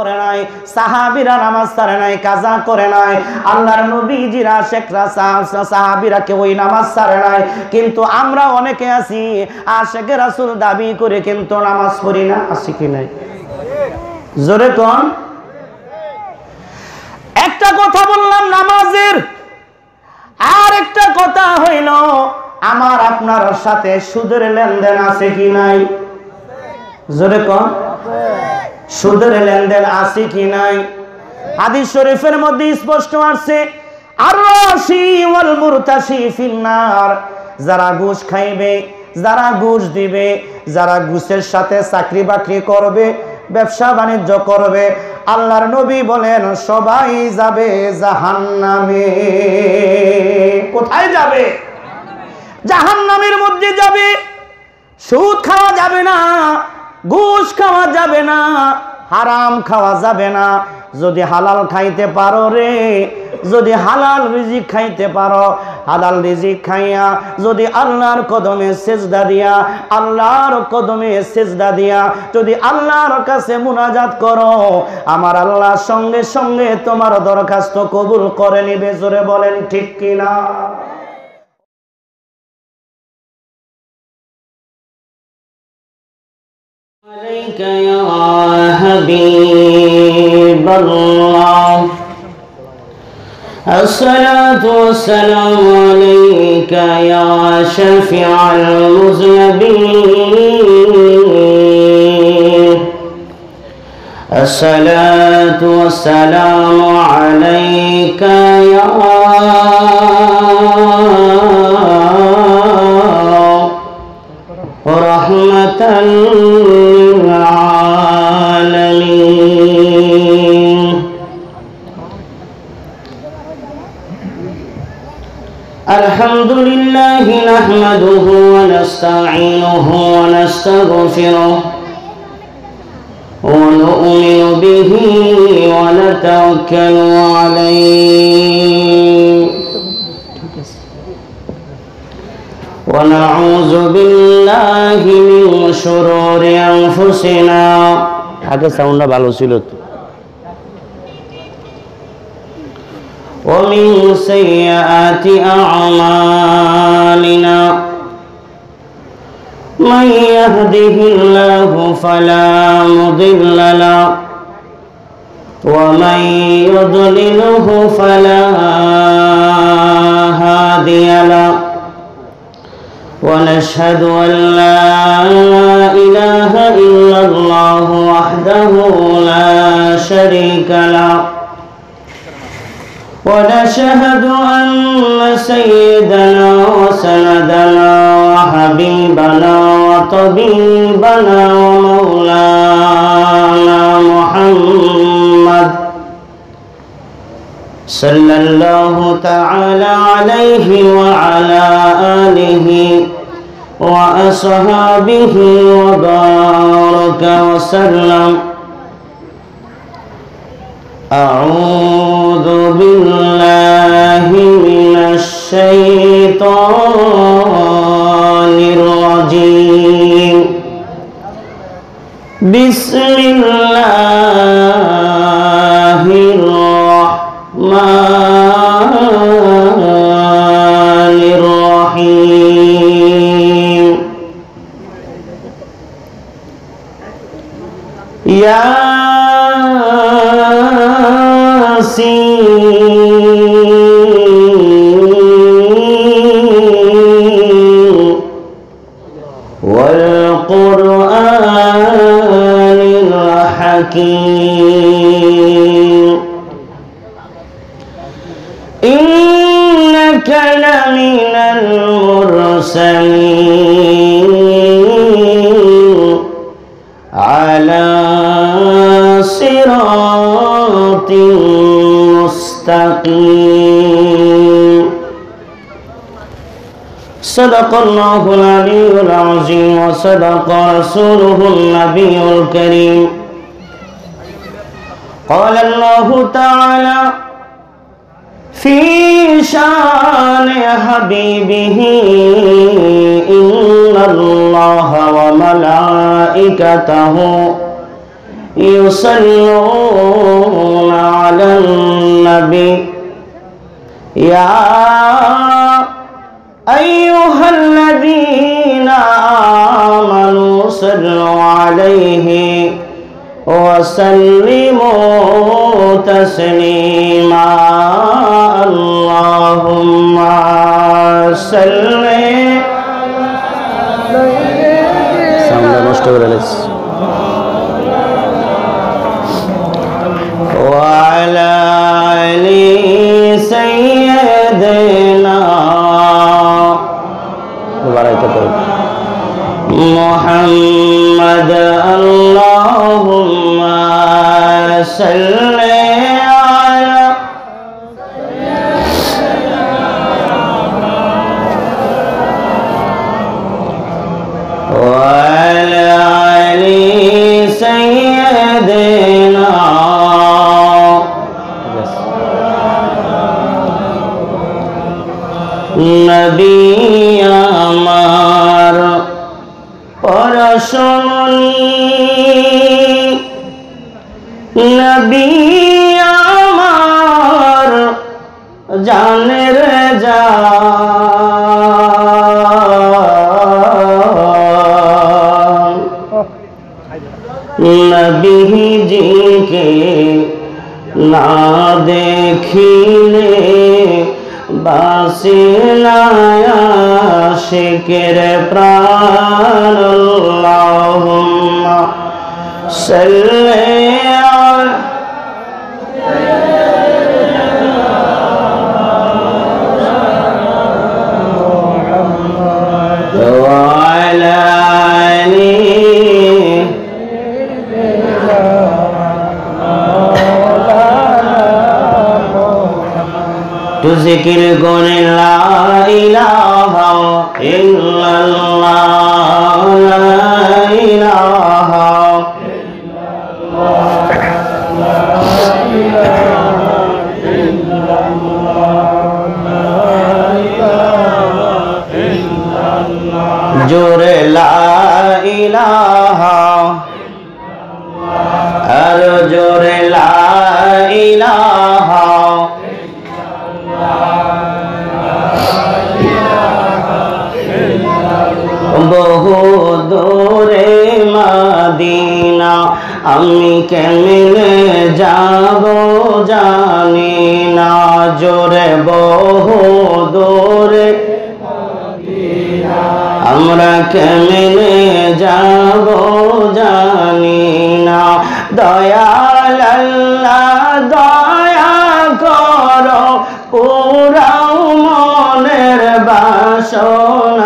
করে নাই নামাজ নাই, কাজা করে নাই। আল্লাহর নবীজিরা শেখরা কেউ নামাজ নাই। কিন্তু আমরা অনেকে আছি আশেখ রাসুল দাবি করে কিন্তু নামাজ পড়ি না, আসি কি নাই? জোরে একটা কথা বললাম নামাজের। আর একটা কথা হইল, আমার আপনার সাথে সুদের লেনদেন আছে কি নাই? জোরে কন? সুদের লেনদেন আছে কি নাই? হাদিস শরীফের মধ্যে স্পষ্ট আছে আর ওয়াল মুরতাশি ফিন্নার যারা ঘুষ খাইবে, যারা ঘুষ দিবে, যারা ঘুষের সাথে চাকরি বাকরি করবে, ব্যবসা বাণিজ্য করবে, আল্লাহর নবী বলেন, সবাই যাবে জাহান্নামে। কোথায় যাবে? জাহান্নামের মধ্যে যাবে, সুদ খাওয়া যাবে না। ঘুষ খাওয়া যাবে না, হারাম খাওয়া যাবে না। যদি হালাল খাইতে পারো রে, যদি হালাল রিজিক খাইতে পারো, হালাল রিজিক খাইয়া যদি আল্লাহর কদমে সেজদা দিয়া, আল্লাহর কদমে সেজদা দিয়া যদি আল্লাহর কাছে মুনাজাত করো, আমার আল্লাহ সঙ্গে সঙ্গে তোমার দরখাস্ত কবুল করে নিবে। জোরে বলেন, ঠিক কিনা? عليك يا حبيب الله. الصلاة والسلام عليك يا شفيع المذنبين. الصلاة والسلام عليك يا رحمة الحمد لله نحمده ونستعينه ونستغفره ونؤمن به ونتوكل عليه ونعوذ بالله من شرور أنفسنا هذا سونا بالوسيلة ومن سيئات أعمالنا من يهده الله فلا مضل له ومن يضلله فلا هادي له ونشهد أن لا إله إلا الله وحده لا شريك له ونشهد أن سيدنا وسندنا وحبيبنا وطبيبنا ومولانا محمد صلى الله تعالى عليه وعلى آله وأصحابه وبارك وسلم. أعوذ بالله من الشيطان الرجيم بسم الله الرحمن الرحيم ياسين الحكيم إنك لمن المرسلين. على صراط مستقيم. صدق الله العلي العظيم وصدق رسوله النبي الكريم. قال الله تعالى في شان حبيبه إن الله وملائكته يصلون على النبي. يا أيها الذين آمنوا صلوا عليه وسلموا تسليما. اللهم سلم وعلى علي سيدنا محمد اللهم صل على وعلى آل سيدنا. নবী জানের যা নবীজিকে না দেখিলে বাসিনায়া শিকের প্রাণ সাল্লি জিকির করে লা ইলাহা ইল্লাল্লাহ লা ইলাহা জোরে লা ইলাহা আর জোরে লা ইলাহা বহু দূরে মাদিনা। আমি কেমনে যাব জানি না। জোরে বহু দূরে আমরা কেমনে যাব জানি না। দয়াল আল্লাহ দয়া করো। পুরাও মনের বাসনা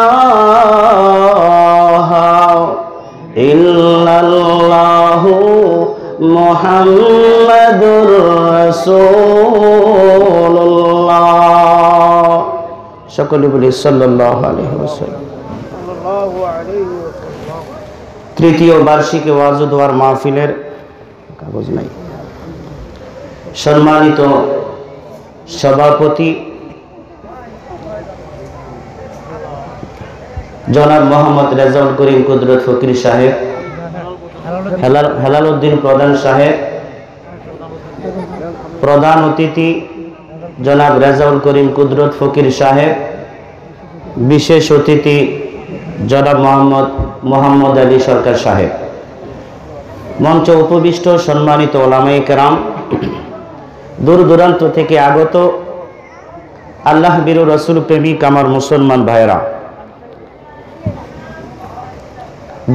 মুহাম্মাদুর রাসূলুল্লাহ। সকলে বলি সাল্লাল্লাহু আলাইহি ওয়াসাল্লাম। তৃতীয় বার্ষিকী ওয়াজুদওয়ার মাহফিলের কাগজ নাই। সম্মানিত সভাপতি জনাব মোহাম্মদ রেজাউল করিম কুদরত ফকির সাহেব হেলাল উদ্দিন প্রধান সাহেব, প্রধান অতিথি জনাব রেজাউল করিম কুদরত ফকির সাহেব, বিশেষ অতিথি জনাব মোহাম্মদ মোহাম্মদ আলী সরকার সাহেব। মঞ্চ উপবিষ্ট সম্মানিত ওলামাই কেরাম, দূর দূরান্ত থেকে আগত আল্লাহ বীর রসুল প্রেমিক আমার মুসলমান ভাইয়েরা,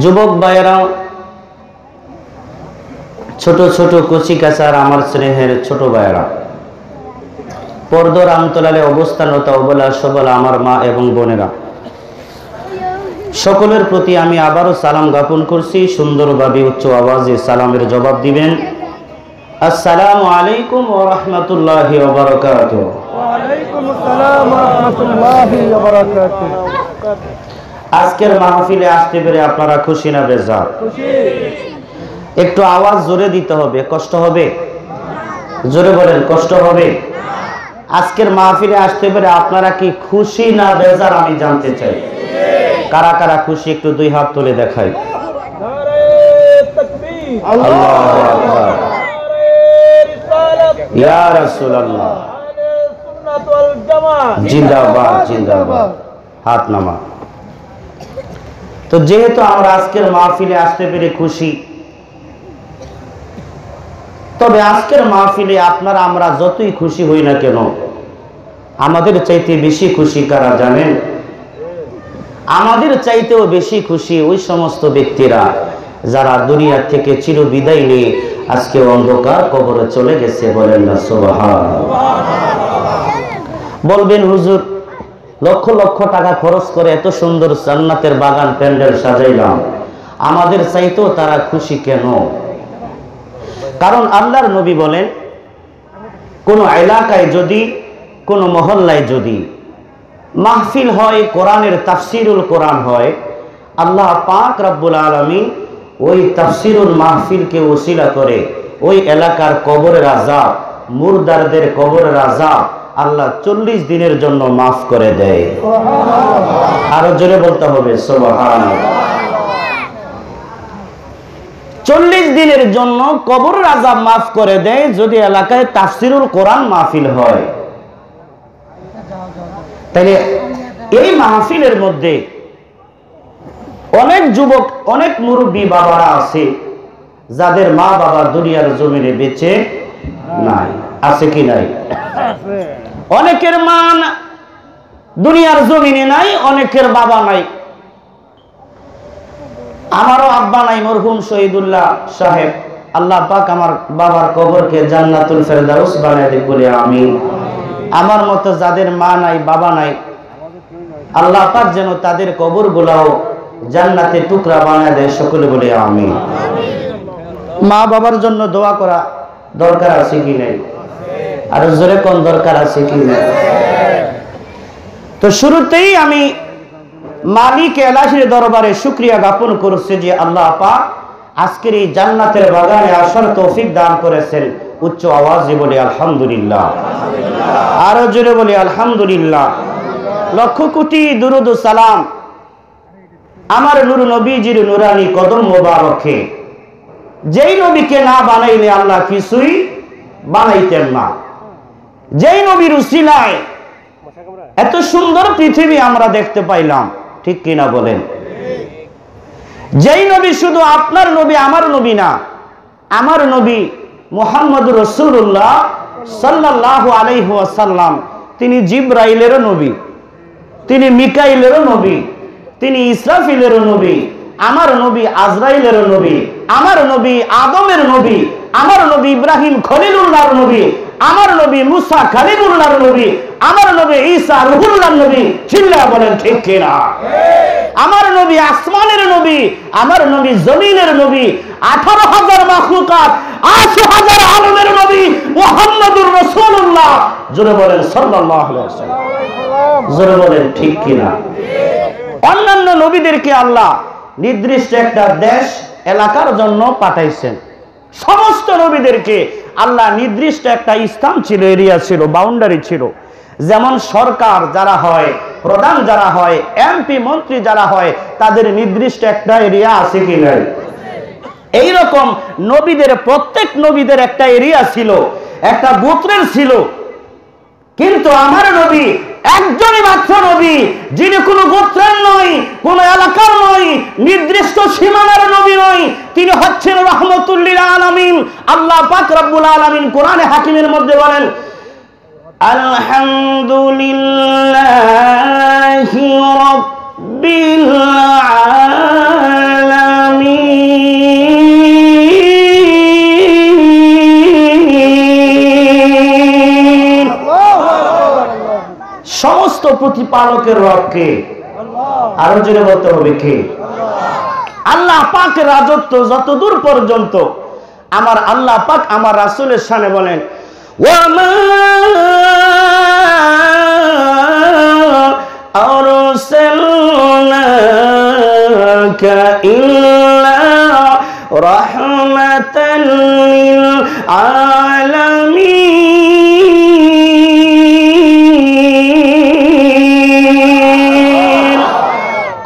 যুবক ভাইয়েরা ছোট ছোট কচি কাচার আমার স্নেহের ছোট ভাইয়েরা পর্দর আমতলালে অবস্থানতা অবলা সবলা আমার মা এবং বোনেরা। সকলের প্রতি আমি আবারও সালাম জ্ঞাপন করছি। সুন্দরভাবে উচ্চ আওয়াজে সালামের জবাব দিবেন। আসসালামু আলাইকুম ওয়া রাহমাতুল্লাহি আজকের মাহফিলে আসতে পেরে আপনারা খুশি না বেজার? খুশি। একটু আওয়াজ জোরে দিতে হবে, কষ্ট হবে? জোরে বলেন, কষ্ট হবে? আজকের মাহফিলে আসতে পেরে আপনারা কি খুশি না বেজার আমি জানতে চাই। কারা কারা খুশি একটু দুই হাত তুলে দেখাই। জিন্দাবাদ জিন্দাবাদ। হাত নামা। তো যেহেতু আমরা আজকের মাহফিলে আসতে পেরে খুশি তবে আজকের মাহফিলে আপনারা, আমরা যতই খুশি হই না কেন, আমাদের চাইতে বেশি খুশি কারা জানেন? আমাদের চাইতেও বেশি খুশি ওই সমস্ত ব্যক্তিরা যারা দুনিয়া থেকে চির বিদায় নিয়ে আজকে অন্ধকার কবরে চলে গেছে বলেন না সুবহান বলবেন, হুজুর, লক্ষ লক্ষ টাকা খরচ করে এত সুন্দর জান্নাতের বাগান, প্যান্ডেল সাজাইলাম। আমাদের চাইতেও তারা খুশি কেন? কারণ আল্লাহর নবী বলেন, কোন এলাকায় যদি, কোন মহল্লায় যদি মাহফিল হয়, কোরআনের তাফসিরুল কোরআন হয়, আল্লাহ পাক রব্বুল আলমী ওই তাফসিরুল মাহফিলকে ওসিলা করে ওই এলাকার কবরের আজাব মুরদারদের কবরের আজাব আল্লাহ চল্লিশ দিনের জন্য মাফ করে দেয়। আরও জোরে বলতে হবে সোবাহান চল্লিশ দিনের জন্য কবর রাজা মাফ করে দেয় যদি এলাকায় তাফসিরুল কোরআন মাহফিল হয়। তাইলে এই মাহফিলের মধ্যে অনেক যুবক, অনেক মুরব্বী বাবারা আছে যাদের মা বাবা দুনিয়ার জমিনে বেঁচে নাই। আছে কি নাই? অনেকের মা দুনিয়ার জমিনে নাই, অনেকের বাবা নাই। আমারও আব্বা নাই, মরহুম শহীদুল্লাহ সাহেব। আল্লাহ পাক আমার বাবার কবরকে জান্নাতুল ফেরদাউস বানায় দিক, বলে আমি আমার মতো যাদের মা নাই, বাবা নাই, আল্লাহ পাক যেন তাদের কবর গুলাও জান্নাতে টুকরা বানায় দেয়, সকলে বলে আমি মা বাবার জন্য দোয়া করা দরকার আছে কি নেই? আর জোরে কোন দরকার আছে কি নেই? তো শুরুতেই আমি মালিক এলাহির দরবারে শুক্রিয়া জ্ঞাপন করছে যে আল্লাহ পাক আজকের এই জান্নাতের বাগানে আসার তৌফিক দান করেছেন। উচ্চ আওয়াজে বলে আলহামদুলিল্লাহ। আরও জোরে বলে আলহামদুলিল্লাহ। লক্ষ কোটি দুরুদ সালাম আমার নূর নবীজির নুরানি কদম মোবারকে। যেই নবীকে না বানাইলে আল্লাহ কিছুই বানাইতেন না। যেই নবীর উসিলায় এত সুন্দর পৃথিবী আমরা দেখতে পাইলাম। ঠিক কিনা বলেন? যেই নবী শুধু আপনার নবী, আমার নবী না, আমার নবী মোহাম্মদ রসুল্লাহ সাল্লাহ আলাইহাসাল্লাম তিনি জিব্রাইলেরও নবী, তিনি মিকাইলেরও নবী, তিনি ইসরাফিলেরও নবী আমার নবী আজরাইলের নবী, আমার নবী আদমের নবী, আমার নবী ইব্রাহিম খলিলুল্লাহর নবী, আমার নবী মুসা খালিদুল্লাহর নবী, আমার নবী ঈসা রুহুল্লাহর নবী, চিল্লা বলেন ঠিক কিনা? আমার নবী আসমানের নবী, আমার নবী জমিনের নবী, আঠারো হাজার মাখলুকাত, আশি হাজার আলমের নবী মোহাম্মদুর রসুল্লাহ জোরে বলেন সাল্লাল্লাহু আলাইহি ওয়াসাল্লাম। জোরে বলেন ঠিক কিনা? অন্যান্য নবীদেরকে আল্লাহ নির্দিষ্ট একটা দেশ, এলাকার জন্য পাঠাইছেন। সমস্ত নবীদেরকে আল্লাহ নির্দিষ্ট একটা স্থান ছিল, এরিয়া ছিল বাউন্ডারি ছিল। যেমন সরকার যারা হয়, প্রধান যারা হয় এমপি মন্ত্রী যারা হয়, তাদের নির্দিষ্ট একটা এরিয়া আছে কি নাই? এইরকম নবীদের, প্রত্যেক নবীদের একটা এরিয়া ছিল, একটা গোত্রের ছিল। কিন্তু আমার নবী, একজনই মাত্র নবী, যিনি কোনো গোত্রের নয়। আল্লাহ পাক রব্বুল কোরআনে হাকিমের মধ্যে বলেন সমস্ত প্রতিপালকের রবকে আরও জোরে বলতে হবে কে? আল্লাহ পাকের রাজত্ব যতদূর পর্যন্ত আমার আল্লাহ পাক আমার রাসূলের সামনে বলেন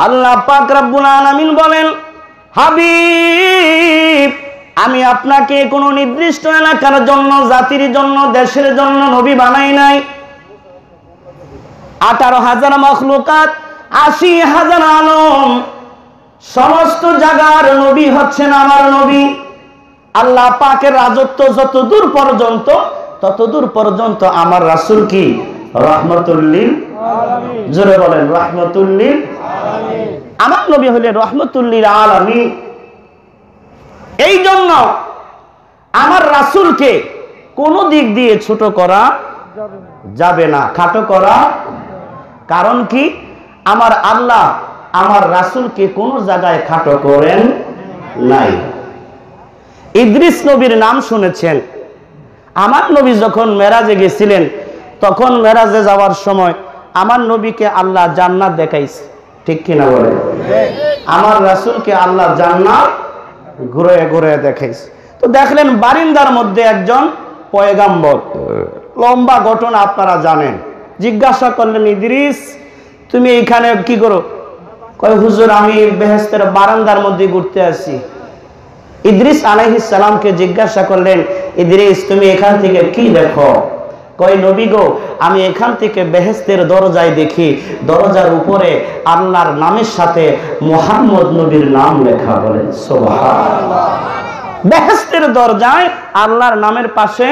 আল্লাহ পাক রব্বুল আলামিন বলেন হাবিব আমি আপনাকে কোনো নির্দিষ্ট এলাকার জন্য জাতির জন্য দেশের জন্য নবী বানাই নাই। আঠারো হাজার মখলুকাত আশি হাজার আলম সমস্ত জায়গার নবী হচ্ছেন আমার নবী। আল্লাহ পাকের রাজত্ব যত দূর পর্যন্ত তত দূর পর্যন্ত আমার রাসূল কি? রহমতুল্লিল। জোরে বলেন রহমতুল্লিল। আমার নবী হলেন রহমতুল্লিল আলামিন। এই জন্য আমার রাসূলকে কোন দিক দিয়ে ছোট করা যাবে না খাটো করা। কারণ কি? আমার আল্লাহ আমার রাসূলকে কোন জায়গায় খাটো করেন নাই। ইদ্রিস নবীর নাম শুনেছেন। আমার নবী যখন মেরাজে গেছিলেন তখন মেরাজে যাওয়ার সময় আমার নবীকে আল্লাহ জান্নাত দেখাইছে। ঠিক কিনা বলে আমার রাসূলকে আল্লাহ জান্নাত ঘুরে ঘুরে দেখাইছে। তো দেখলেন বারিন্দার মধ্যে একজন পয়গাম্বর। লম্বা ঘটনা আপনারা জানেন। জিজ্ঞাসা করলেন, ইদ্রিস, তুমি এইখানে কি করো? কয়, হুজুর, আমি বেহেস্তের বারান্দার মধ্যে ঘুরতে আসি। ইদ্রিস আলাইহিস সালামকে জিজ্ঞাসা করলেন, ইদ্রিস, তুমি এখান থেকে কি দেখো? কয়, নবী গো, আমি এখান থেকে বেহেস্তের দরজায় দেখি, দরজার উপরে আল্লাহর নামের সাথে মোহাম্মদ নবীর নাম লেখা বলেন বেহেস্তের দরজায় আল্লাহর নামের পাশে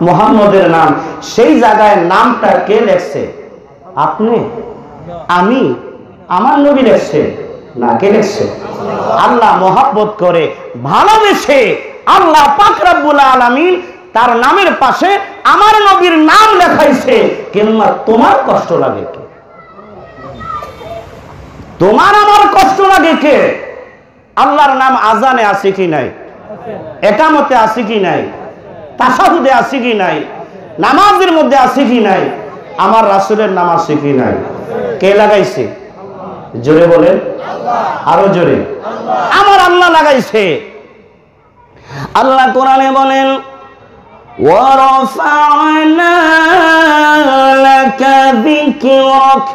মোহাম্মদের নাম। সেই জায়গায় নামটা কে লেখছে? আপনি? আমি? আমার নবী লেখছে? না, কে লেখছে? আল্লাহ মহাব্বত করে ভালোবেসে আল্লাহ পাক রব্বুল আলামিন তার নামের পাশে আমার নবীর নাম লেখাইছে কিংবা তোমার কষ্ট লাগে কে? তোমার আমার কষ্ট লাগে কে? আল্লাহর নাম আজানে আছে কি নাই? একামতে আছে কি নাই? তাসাহুদে আছে কি নাই? নামাজের মধ্যে আছে কি নাই? আমার রাসূলের নাম আছে কি নাই? কে লাগাইছে? জোরে বলেন। আরও জোরে। আমার আল্লাহ লাগাইছে। আল্লাহ কোরআনে বলেন وَرَفَعْنَا لَكَ ذِكْرَكَ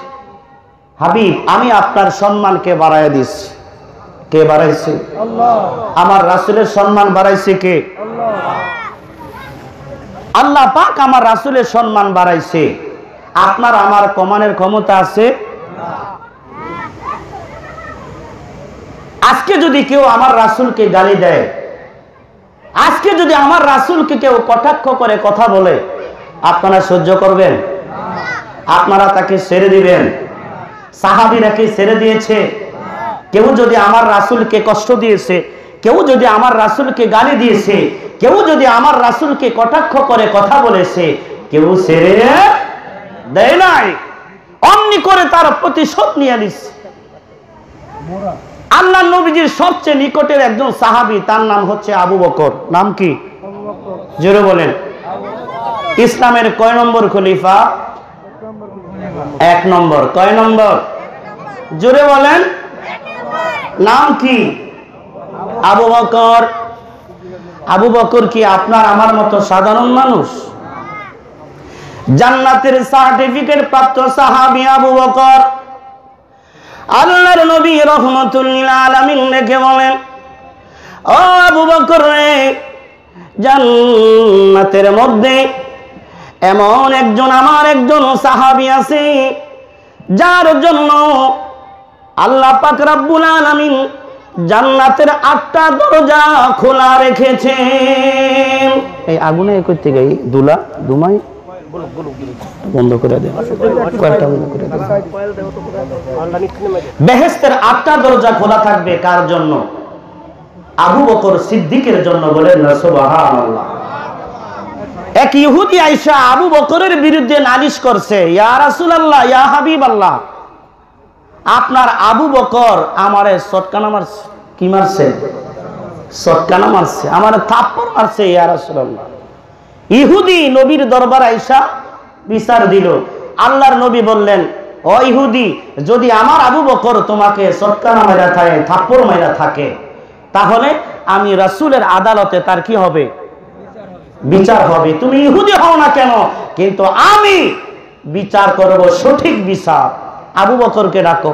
হাবিব আমি আপনার সম্মানকে বাড়ায় দিচ্ছি কে বাড়াইছে আমার রাসূলের সম্মান বাড়াইছে কে আল্লাহ পাক আমার রাসূলের সম্মান বাড়াইছে আপনার আমার কমানের ক্ষমতা আছে আজকে যদি কেউ আমার রাসূলকে গালি দেয় আজকে যদি আমার রাসূলকে কেউ কটাক্ষ করে কথা বলে, আপনারা সহ্য করবেন? আপনারা তাকে ছেড়ে দিবেন। সাহাবিরা কি ছেড়ে দিয়েছে? কেউ যদি আমার রাসূলকে কষ্ট দিয়েছে, কেউ যদি আমার রাসূলকে গালি দিয়েছে, কেউ যদি আমার রাসূলকে কটাক্ষ করে কথা বলেছে, কেউ ছেড়ে দেয় নাই। অমনি করে তার প্রতিশোধ নিয়ে নিচ্ছে। আল্লাহ নবীজির সবচেয়ে নিকটের একজন সাহাবী, তার নাম হচ্ছে আবু বকর। নাম কি? জোরে বলেন। ইসলামের কয় নম্বর খলিফা? এক নম্বর। কয় নম্বর? জোরে বলেন। নাম কি? আবু বকর। আবু বকর কি আপনার, আমার মতো সাধারণ মানুষ? জান্নাতের সার্টিফিকেট প্রাপ্ত সাহাবি আবু বকর। আল্লাহর নবী রহমতুল্লিল আলামিন রেখে বলেন, ও আবু বকর রে, জান্নাতের মধ্যে এমন একজন, আমার একজন সাহাবি আছে, যার জন্য আল্লাহ পাক রাব্বুল আলামিন জান্নাতের আটটা দরজা খোলা রেখেছেন। এই আগুনে করতে গেই দুলা, দুমাই বন্ধ করে বেহেস্তের আটটা দরজা খোলা থাকবে কার জন্য? আবু বকর সিদ্দিকের জন্য বলেন এক ইহুদি আইসা আবু বকরের বিরুদ্ধে নালিশ করছে আপনার আবু বকর আমারে সটকানা মারছে। কি মারছে? সটকানা মারছে, আমার থাপ্পর মারছে, ইয়া ইহুদি নবীর দরবার আইসা বিচার দিল। আল্লাহর নবী বললেন, ও ইহুদি, যদি আমার আবু বকর তোমাকে সটকানা মাইরা থাকে, থাপ্পড় মাইরা থাকে, তাহলে আমি রাসূলের আদালতে তার কি হবে? বিচার হবে। তুমি ইহুদি হও না কেন? কিন্তু আমি বিচার করব সঠিক বিচার। আবু বকরকে ডাকো।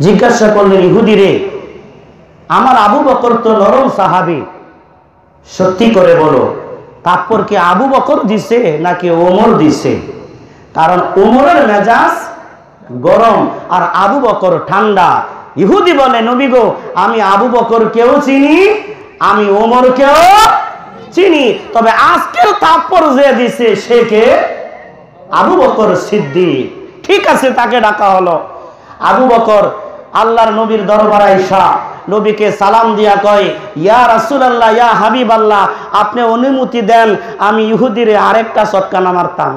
জিজ্ঞাসা করলেন, ইহুদি রে, আমার আবু বকর তো নরম সাহাবি। সত্যি করে বলো তারপর কি আবু বকর দিছে নাকি ওমর দিছে? কারণ ওমরের মেজাজ গরম আর আবু বকর ঠান্ডা। ইহুদি বলে, নবী গো, আমি আবু বকর কেউ চিনি, আমি ওমর কেউ চিনি। তবে আজকের তাৎপর যে দিছে সে কে আবু বকর সিদ্ধি ঠিক আছে, তাকে ডাকা হলো। আবু বকর আল্লাহর নবীর দরবার আইসা নবীকে সালাম দিয়া কয়, ইয়া রাসুল আল্লাহ ইয়া হাবিব আল্লাহ আপনি অনুমতি দেন, আমি ইহুদিরে আরেকটা সটকানা মারতাম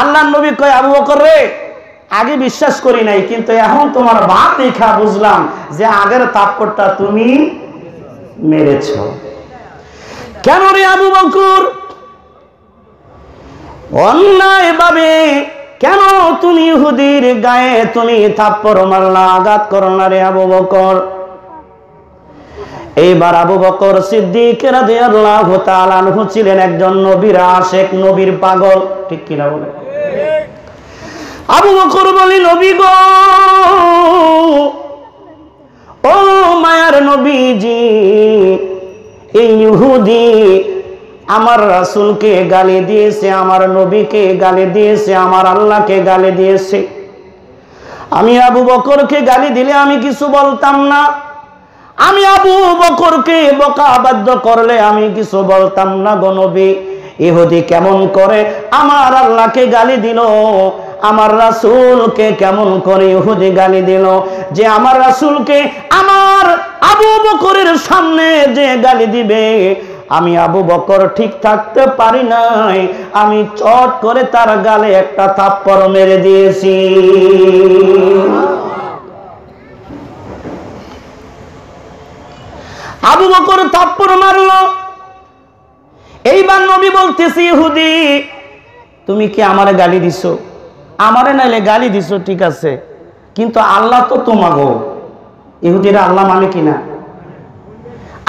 আল্লাহর নবী কয়, আবু বকর রে, আগে বিশ্বাস করি নাই, কিন্তু এখন তোমার ভাব দেখা বুঝলাম যে আগের তাৎপরটা তুমি মেরেছ। কেন রে আবু বকর? অন্যায় ভাবে কেন তুমি ইহুদির গায়ে তুমি থাপ্পড় মারলা, আঘাত করো না রে আবু বকর? এইবার আবু বকর সিদ্দিক ছিলেন একজন নবীর আশেক, নবীর পাগল। ঠিক কিনা বলে আবু বকর বলি, নবী গো, ও মায়ার নবীজি, এই ইহুদি আমার রাসুলকে গালি দিয়েছে, আমার নবীকে গালি দিয়েছে, আমার আল্লাহকে গালি দিয়েছে। আমি আবু বকরকে গালি দিলে আমি কিছু বলতাম না। আমি আবু বকরকে বোকা বাধ্য করলে আমি কিছু বলতাম না গনবী ইহুদি কেমন করে আমার আল্লাহকে গালি দিল, আমার রাসুলকে কেমন করে ইহুদি গালি দিল, যে আমার রাসুলকে আমার আবু বকরের সামনে যে গালি দিবে আমি আবু বকর ঠিক থাকতে পারি নাই। আমি চট করে তার গালে একটা থাপ্পড় মেরে দিয়েছি। আবু বকর থাপ্পড় মারলো। এইবার নবী বলতেছি, ইহুদি, তুমি কি আমারে গালি দিছো? আমারে নাইলে গালি দিছো, ঠিক আছে। কিন্তু আল্লাহ তো তোমাগো। ইহুদিরা আল্লাহ মানে কিনা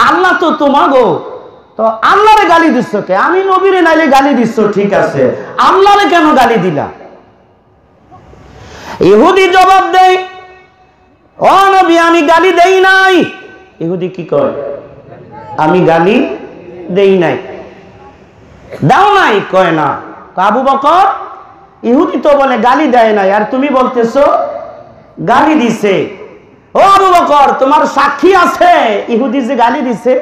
আল্লাহ তো তোমাগো। তো আল্লাহরে গালি দিচ্ছ কে আমি নবীরে নাইলে গালি দিচ্ছ ঠিক আছে। আল্লাহরে কেন গালি দিলা? ইহুদি জবাব দেয় ও নবী, আমি গালি দেই নাই। ইহুদি কি কয়? আমি গালি দেই নাই। দাও নাই? কয় না। আবু বকর, ইহুদি তো বলে গালি দেয় নাই, আর তুমি বলতেছো গালি দিছে। ও আবু বকর, তোমার সাক্ষী আছে? ইহুদি যে গালি দিছে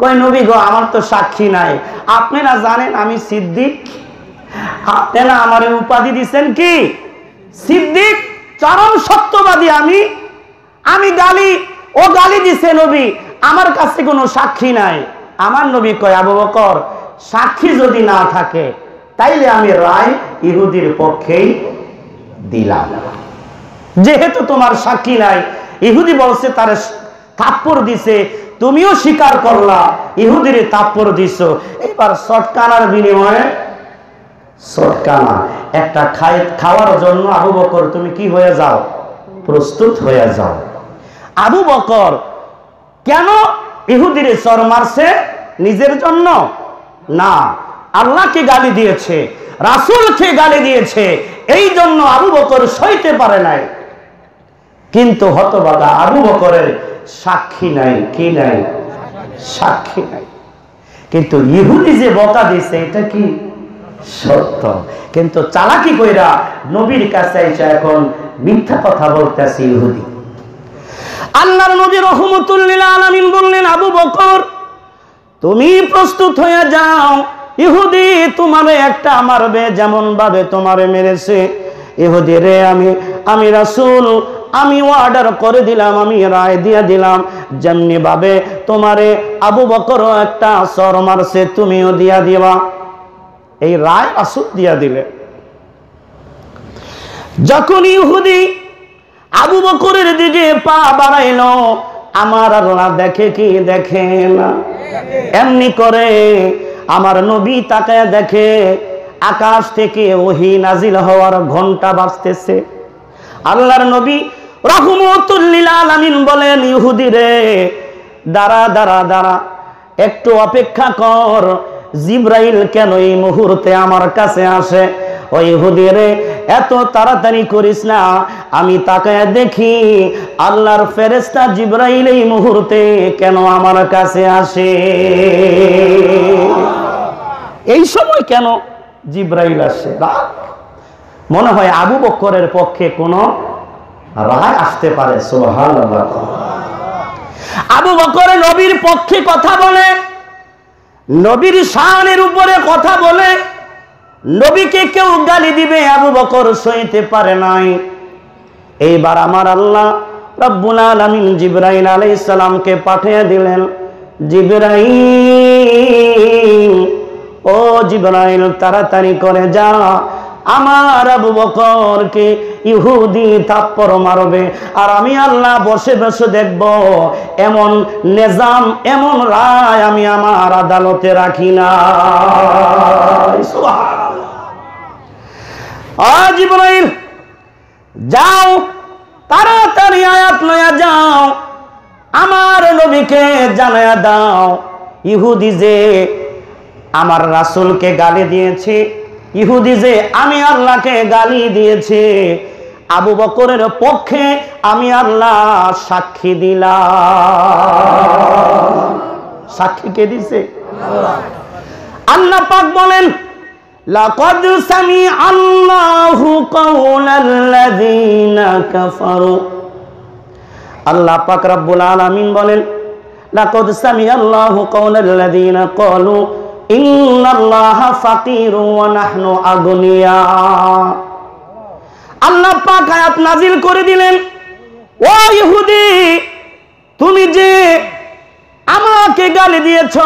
কয়, নবী গো, আমার তো সাক্ষী নাই। আপনারা জানেন আমি সিদ্দিক। আপনারা আমার উপাধি দিছেন কি? সিদ্দিক, চরম সত্যবাদী আমি। আমি গালি, ও গালি দিছে নবী, আমার কাছে কোনো সাক্ষী নাই। আমার নবী কয়, আবু বকর, সাক্ষী যদি না থাকে, তাইলে আমি রায় ইহুদির পক্ষেই দিলাম। যেহেতু তোমার সাক্ষী নাই, ইহুদি বলছে, তার থাপ্পড় দিছে তুমিও স্বীকার করলা, ইহুদির থাপ্পড় দিছ। এবার সটকানার বিনিময়ে, সটকানা, একটা খাই, খাওয়ার জন্য আবু বকর, তুমি কি হয়ে যাও? প্রস্তুত হয়ে যাও। আবু বকর, কেন ইহুদিরে চর মারছে নিজের জন্য? না, আল্লাহকে গালি দিয়েছে, রাসূলকে গালি দিয়েছে, এই জন্য আবু বকর সইতে পারে নাই। কিন্তু হতবাগা আবু বকরের সাক্ষী নাই, কি নাই? সাক্ষী নাই। কিন্তু ইহুদি যে বকা দিছে এটা কি সত্য? কিন্তু চালাকি কইরা নবীর কাছে এসে এখন মিথ্যা কথা বলতেছে ইহুদি। আল্লাহর নবী রহমতুল্লিল আলামিন বললেন, আবু বকর, তুমি প্রস্তুত হয়ে যাও। ইহুদি তোমারে একটা মারবে যেমন ভাবে তোমারে মেরেছে। ইহুদি রে আমি আমি রাসূল আমি অর্ডার করে দিলাম, আমি রায় দিয়ে দিলাম। যেমনি ভাবে তোমারে আবু বকরও একটা সর মারছে, তুমিও দিয়া দিবা। এই রায় রাসূল দিয়া দিলে। যখন ইহুদি আবু বকরের দিকে পা বাড়াইল, আমার আল্লাহ দেখে কি দেখে না। এমনি করে আমার নবী তাকায় দেখে আকাশ থেকে ওহি নাজিল হওয়ার ঘণ্টা বাজতেছে। আল্লাহর নবী রহমতুল্লিল বলেন, ইহুদি দাঁড়া দাঁড়া দাঁড়া, একটু অপেক্ষা কর। জিব্রাইল কেন এই মুহূর্তে আমার কাছে আসে? ওই এত তাড়াতাড়ি করিস না। আমি তাকায় দেখি, আল্লাহর ফেরেস্তা জিব্রাইল এই মুহূর্তে কেন আমার কাছে আসে? এই সময় কেন জিব্রাইল আসে। মনে হয় আবু বক্করের পক্ষে কোনো রায় আসতে পারে, সুবহানাল্লাহ। আবু বকর নবীর পক্ষে কথা বলে, নবীর শানের উপরে কথা বলে, নবীকে কেউ গালি দিবে, আবু বকর সইতে পারে নাই। এইবার আমার আল্লাহ রব্বুল আলামিন জিব্রাইল আলাইহিস সালামকে পাঠিয়ে দিলেন। জিব্রাইল, ও জিব্রাইল, তাড়াতাড়ি করে যা। আমার আবু বকরকে ইহুদি থাপ্পড় মারবে। আর আমি আল্লাহ বসে বসে দেখব, এমন নিজাম, এমন রায় আমি আমার আদালতে রাখি না। আজ ইব্রাহিম যাও, তাড়াতাড়ি আয়াত লয়া যাও। আমার নবীকে জানায়া দাও। ইহুদি যে আমার রাসূলকে গালি দিয়েছে ইহুদি যে আমি আল্লাহকে গালি দিয়েছে, আবু বকরের পক্ষে আমি আল্লাহ সাক্ষী দিলাম। সাক্ষী কে দিছে? আল্লাহ পাক বলেন, লাকাদ সামি আল্লাহু কাওলাল্লাযীনা কাফারু। আল্লাহ পাক রব্বুল আলামিন বলেন, লাকাদ সামি আল্লাহু কাওলাল্লাযীনা ক্বালু ইন্নাল্লাহা আল্লাহ পাক আয়াত নাজিল করে দিলেন, ও ইহুদি, তুমি যে আমাকে গালি দিয়েছ,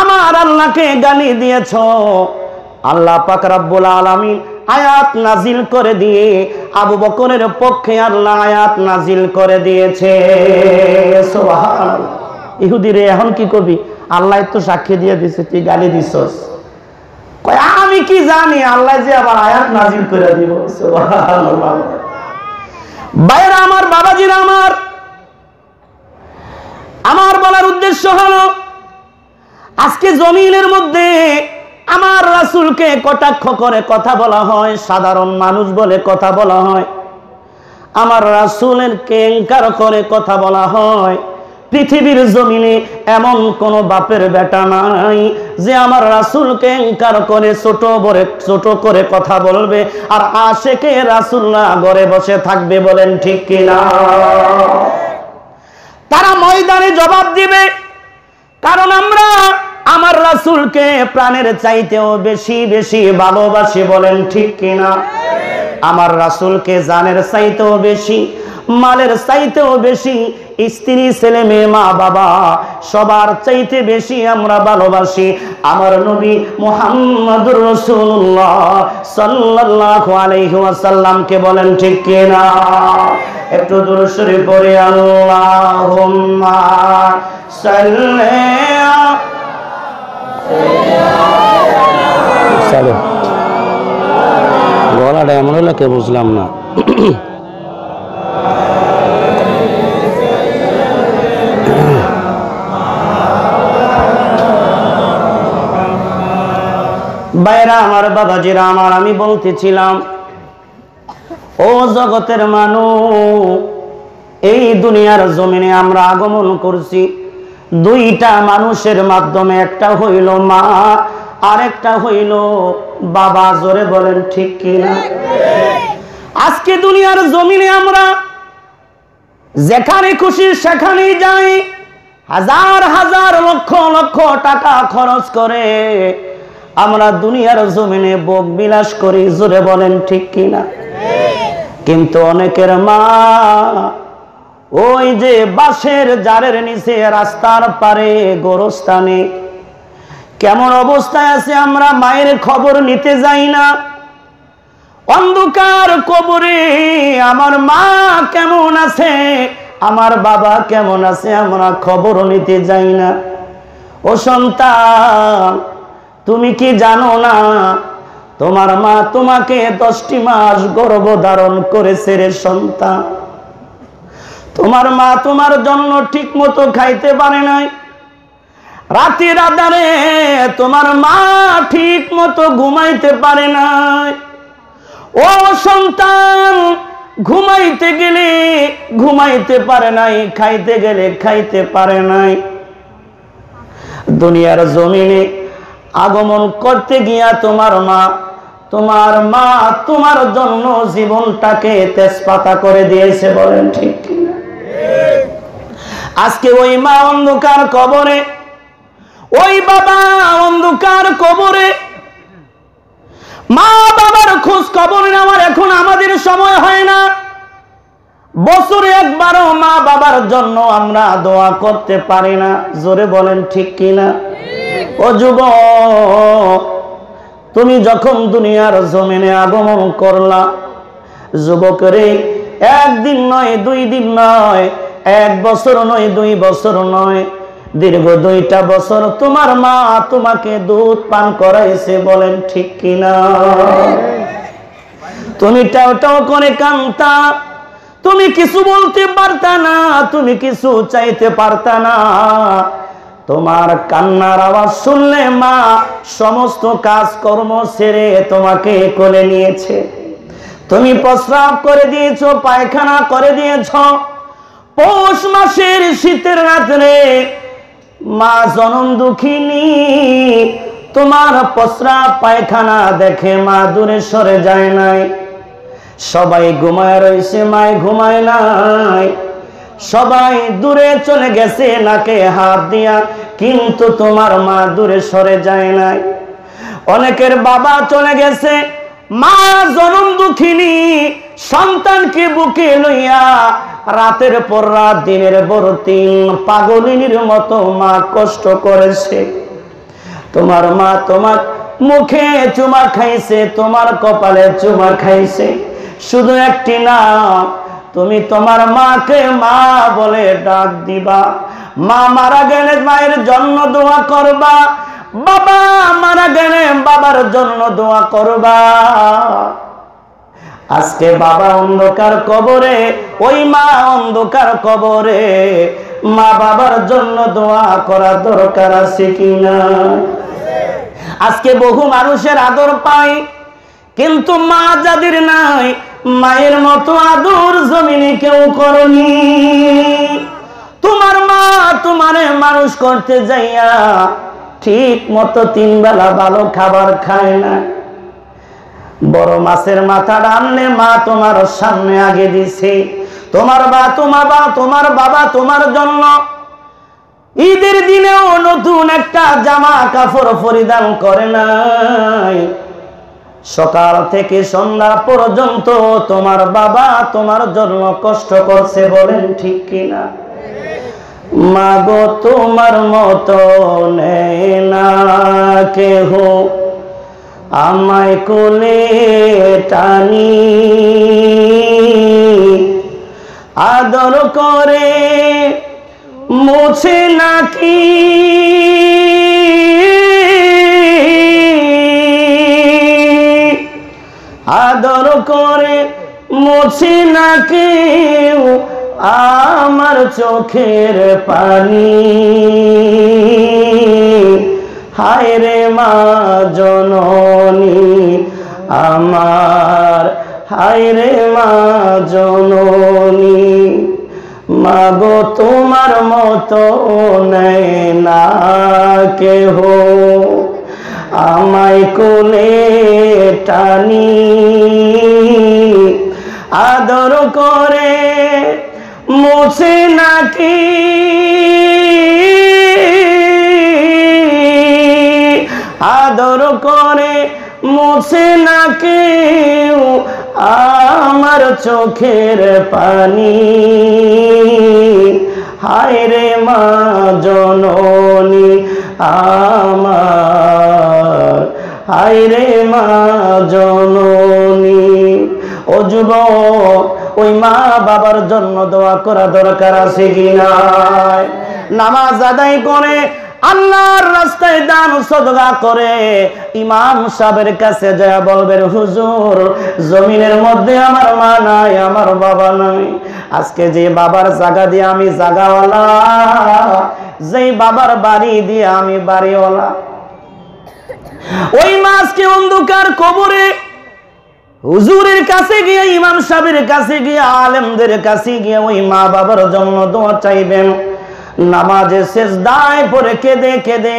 আমার আল্লাহকে গালি দিয়েছ, আল্লাহ আয়াত নাজিল করে দিয়ে আবু বকরের পক্ষে আল্লাহ আয়াত নাজিল করে দিয়েছে। ইহুদি রে এখন কি করবি? আল্লাহ তো সাক্ষী দিয়ে দিছে, তুই গালি দিছস। আমি কি জানি? আল্লাহ যে আবার আয়াত নাজিল করে দিব বাইরে আমার বাবাজির, আমার। আমার বলার উদ্দেশ্য হলো, আজকে জমিনের মধ্যে আমার রাসূলকে কটাক্ষ করে কথা বলা হয়, সাধারণ মানুষ বলে কথা বলা হয়। আমার রাসূলের কেঙ্কার করে কথা বলা হয়। পৃথিবীর জমিনে এমন কোন বাপের বেটা নাই যে আমার রাসূলকে ইনকার করে ছোট বড়ে ছোট করে কথা বলবে আর আশেকে রাসূলরা ঘরে বসে থাকবে বলেন ঠিক কিনা? তারা ময়দানে জবাব দিবে, কারণ আমরা আমার রাসূলকে প্রাণের চাইতেও বেশি বেশি ভালোবাসি বলেন ঠিক কিনা? আমার রাসূলকে জানের চাইতেও বেশি, মালের চাইতেও বেশি, স্ত্রী, ছেলে, মেয়ে, মা, বাবা, সবার চাইতে বেশি আমরা ভালোবাসি। আমার নবী মুহাম্মদুর রাসূলুল্লাহ সাল্লাল্লাহু আলাইহি বলেন, ঠিক কিনা একটু দূর সরে পড়ে, আল্লাহুম্মা সাল্লি চলো গলাটা এমন হলো কে বুঝলাম না। বাইরা আমার বাবাজিরা, আমার আমি বলতেছিলাম ও জগতের মানুষ, এই দুনিয়ার জমিনে আমরা আগমন করছি। দুইটা মানুষের মাধ্যমে, একটা হইল মা, আরেকটা হইল বাবা। জোরে বলেন, ঠিক কিনা? আজকে দুনিয়ার জমিনে আমরা যেখানে খুশি সেখানেই যাই। হাজার হাজার লক্ষ লক্ষ টাকা খরচ করে আমরা দুনিয়ার জমিনে ভোগ বিলাস করি, জোরে বলেন ঠিক কিনা? কিন্তু অনেকের মা ওই যে বাসের জারের নিচে রাস্তার পারে গোরস্থানে, কেমন অবস্থায় আছে আমরা মায়ের খবর নিতে যাই না? অন্ধকার কবরে আমার মা কেমন আছে? আমার বাবা কেমন আছে? আমরা খবর নিতে যাই না। ও সন্তান, তুমি কি জানো না? তোমার মা তোমাকে দশটি মাস গর্ভ ধারণ করেছে রে সন্তান। তোমার মা তোমার জন্য ঠিক মতো খাইতে পারে নাই। রাতের আধারে তোমার মা ঠিক মতো ঘুমাইতে পারে নাই। ও সন্তান, ঘুমাইতে গেলে ঘুমাইতে পারে নাই, খাইতে গেলে খাইতে পারে নাই। দুনিয়ার জমিনে আগমন করতে গিয়া তোমার মা তোমার মা তোমার জন্য জীবনটাকে তেজপাতা করে দিয়েছে বলেন ঠিক আজকে ওই মা অন্ধকার কবরে, ওই বাবা অন্ধকার কবরে মা বাবার খোঁজ খবর নেওয়ার এখন আমাদের সময় হয় না। বছরে একবারও মা বাবার জন্য আমরা দোয়া করতে পারি না। জোরে বলেন, ঠিক কিনা ও যুব, তুমি যখন দুনিয়ার জমিনে আগমন করলা যুবকরে একদিন নয়, দুই দিন নয়, এক বছর নয়, দুই বছর নয় দীর্ঘ দুইটা বছর তোমার মা তোমাকে দুধ পান করাইছে, বলেন ঠিক কিনা? তুমি টাও করে কান্তা, তুমি কিছু বলতে পারতা না, তুমি কিছু চাইতে পারতা না। তোমার কান্নার আওয়াজ শুনলে মা সমস্ত কাজকর্ম ছেড়ে তোমাকে কোলে নিয়েছে। তুমি প্রস্রাব করে দিয়েছ, পায়খানা করে দিয়েছ। পৌষ মাসের শীতের রাত্রে মা জনম দুঃখিনী, তোমার পসরা পায়খানা দেখে মা দূরে সরে যায় নাই। সবাই ঘুমায় রয়েছে মায় ঘুমায় নাই। সবাই দূরে চলে গেছে, নাকে হাত দিয়া, কিন্তু তোমার মা দূরে সরে যায় নাই। অনেকের বাবা চলে গেছে, মা জনম দুঃখিনী সন্তানকে বুকে লইয়া রাতের পর রাত, দিনের বড় তিন পাগলিনীর মতো মা কষ্ট করেছে। তোমার মা তোমার মুখে চুমা খাইছে, তোমার কপালে চুমা খাইছে। শুধু একটি নাম তুমি তোমার মাকে মা বলে ডাক দিবা। মা মারা গেলে মায়ের জন্য দোয়া করবা। বাবা মারা গেলে বাবার জন্য দোয়া করবা। আজকে বাবা অন্ধকার কবরে, ওই মা অন্ধকার কবরে। মা বাবার জন্য দোয়া করা দরকার আছে কিনা? আজকে বহু মানুষের আদর পায় কিন্তু মা যাদের নাই, মায়ের মতো আদর জমিনে কেউ করনি। তোমার মা তোমারে মানুষ করতে যাইয়া ঠিক মতো তিন বেলা ভালো খাবার খায় না। বড় মাছের মাথা রানলে মা তোমার সামনে আগে দিছে। তোমার বা তোমার বা, তোমার বাবা, তোমার জন্য। ঈদের দিনেও নতুন একটা জামা কাপড় পরিধান করে নাই। সকাল থেকে সন্ধ্যা পর্যন্ত তোমার বাবা তোমার জন্য কষ্ট করছে বলেন ঠিক কিনা? মাগো তোমার মতো নেই না কেহ আমায় কোলে টানি। আদর করে মুছে নাকি। আদর করে মুছে না কেউ আমার চোখের পানি। হায় রে মা জননী, আমার হায় রে মা জননী, মাগো তোমার মতো নেই না কেহ। আমায় কোলে টানি, আদর করে মুছে নাকি। আদর করে মুছে না কেউ আমার চোখের পানি। হায় রে মা জননী আমার, হায় রে মা জননী। ও যুবক, ওই মা বাবার জন্য দোয়া করা দরকার আছে কি নাই? নামাজ আদায় করে আল্লাহর রাস্তায় দান সদগা করে ইমাম সাহেবের কাছে যা বলবেন, হুজুর, জমিনের মধ্যে আমার মা নাই, আমার বাবা নাই। আজকে যে বাবার জায়গা দিয়ে আমি জাগাওয়ালা, যেই বাবার বাড়ি দিয়ে আমি বাড়িওয়ালা। ওই মাছকে অন্ধকার কবরে হুজুরের কাছে গিয়ে, ইমাম সাহেবের কাছে গিয়ে, আলেমদের কাছে গিয়ে ওই মা বাবার জন্য দোয়া চাইবেন। নামাজে শেষ দায় পরে কেঁদে কেঁদে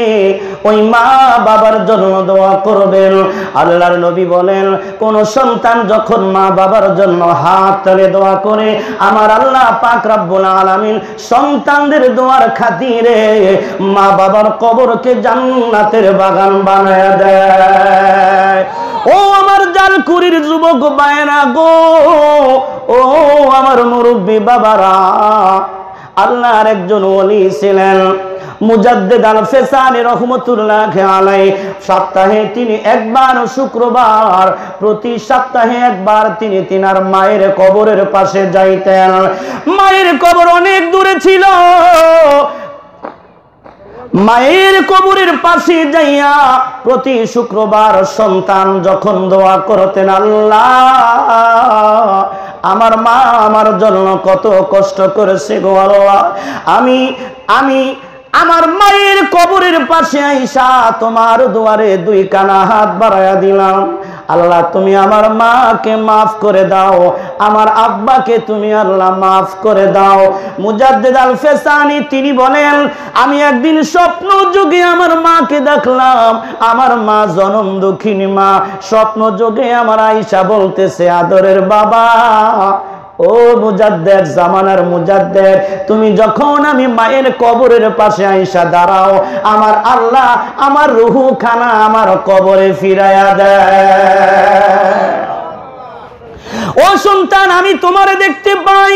ওই মা বাবার জন্য দোয়া করবেন। আল্লাহর নবী বলেন, কোন সন্তান যখন মা বাবার জন্য হাত তুলে দোয়া করে, আমার আল্লাহ পাক রব্বুল আলামিন সন্তানদের দোয়ার খাতিরে মা বাবার কবরকে জান্নাতের বাগান বানায় দেয়। ও আমার জালকুড়ির যুবক বায়না গো, ও আমার মুরব্বী বাবারা আল্লাহর একজন ওলি ছিলেন। মায়ের কবর অনেক দূরে ছিল। মায়ের কবরের পাশে যাইয়া প্রতি শুক্রবার সন্তান যখন দোয়া করতেন, আল্লাহ আমার মা আমার জন্য কত কষ্ট করেছে গো আল্লাহ। আমি আমি আমার মায়ের কবরের পাশে আইসা তোমার দুয়ারে দুই কানা হাত বাড়াইয়া দিলাম। আল্লাহ, তুমি আমার মাকে মাফ করে দাও, আমার আব্বাকে তুমি আল্লাহ মাফ করে দাও। মুজাদ্দিদ আল ফেসানি তিনি বলেন, আমি একদিন স্বপ্ন যুগে আমার মাকে দেখলাম, আমার মা জনম দুঃখিনী মা, স্বপ্ন যুগে আমার আইসা বলতেছে, আদরের বাবা। ও মুজাদ্দের জামানার মুজাদ্দের তুমি যখন আমি মায়ের কবরের পাশে আইসা দাঁড়াও, আমার আল্লাহ আমার রুহু খানা আমার কবরে ফিরাইয়া দেয়। ও সন্তান, আমি তোমারে দেখতে পাই।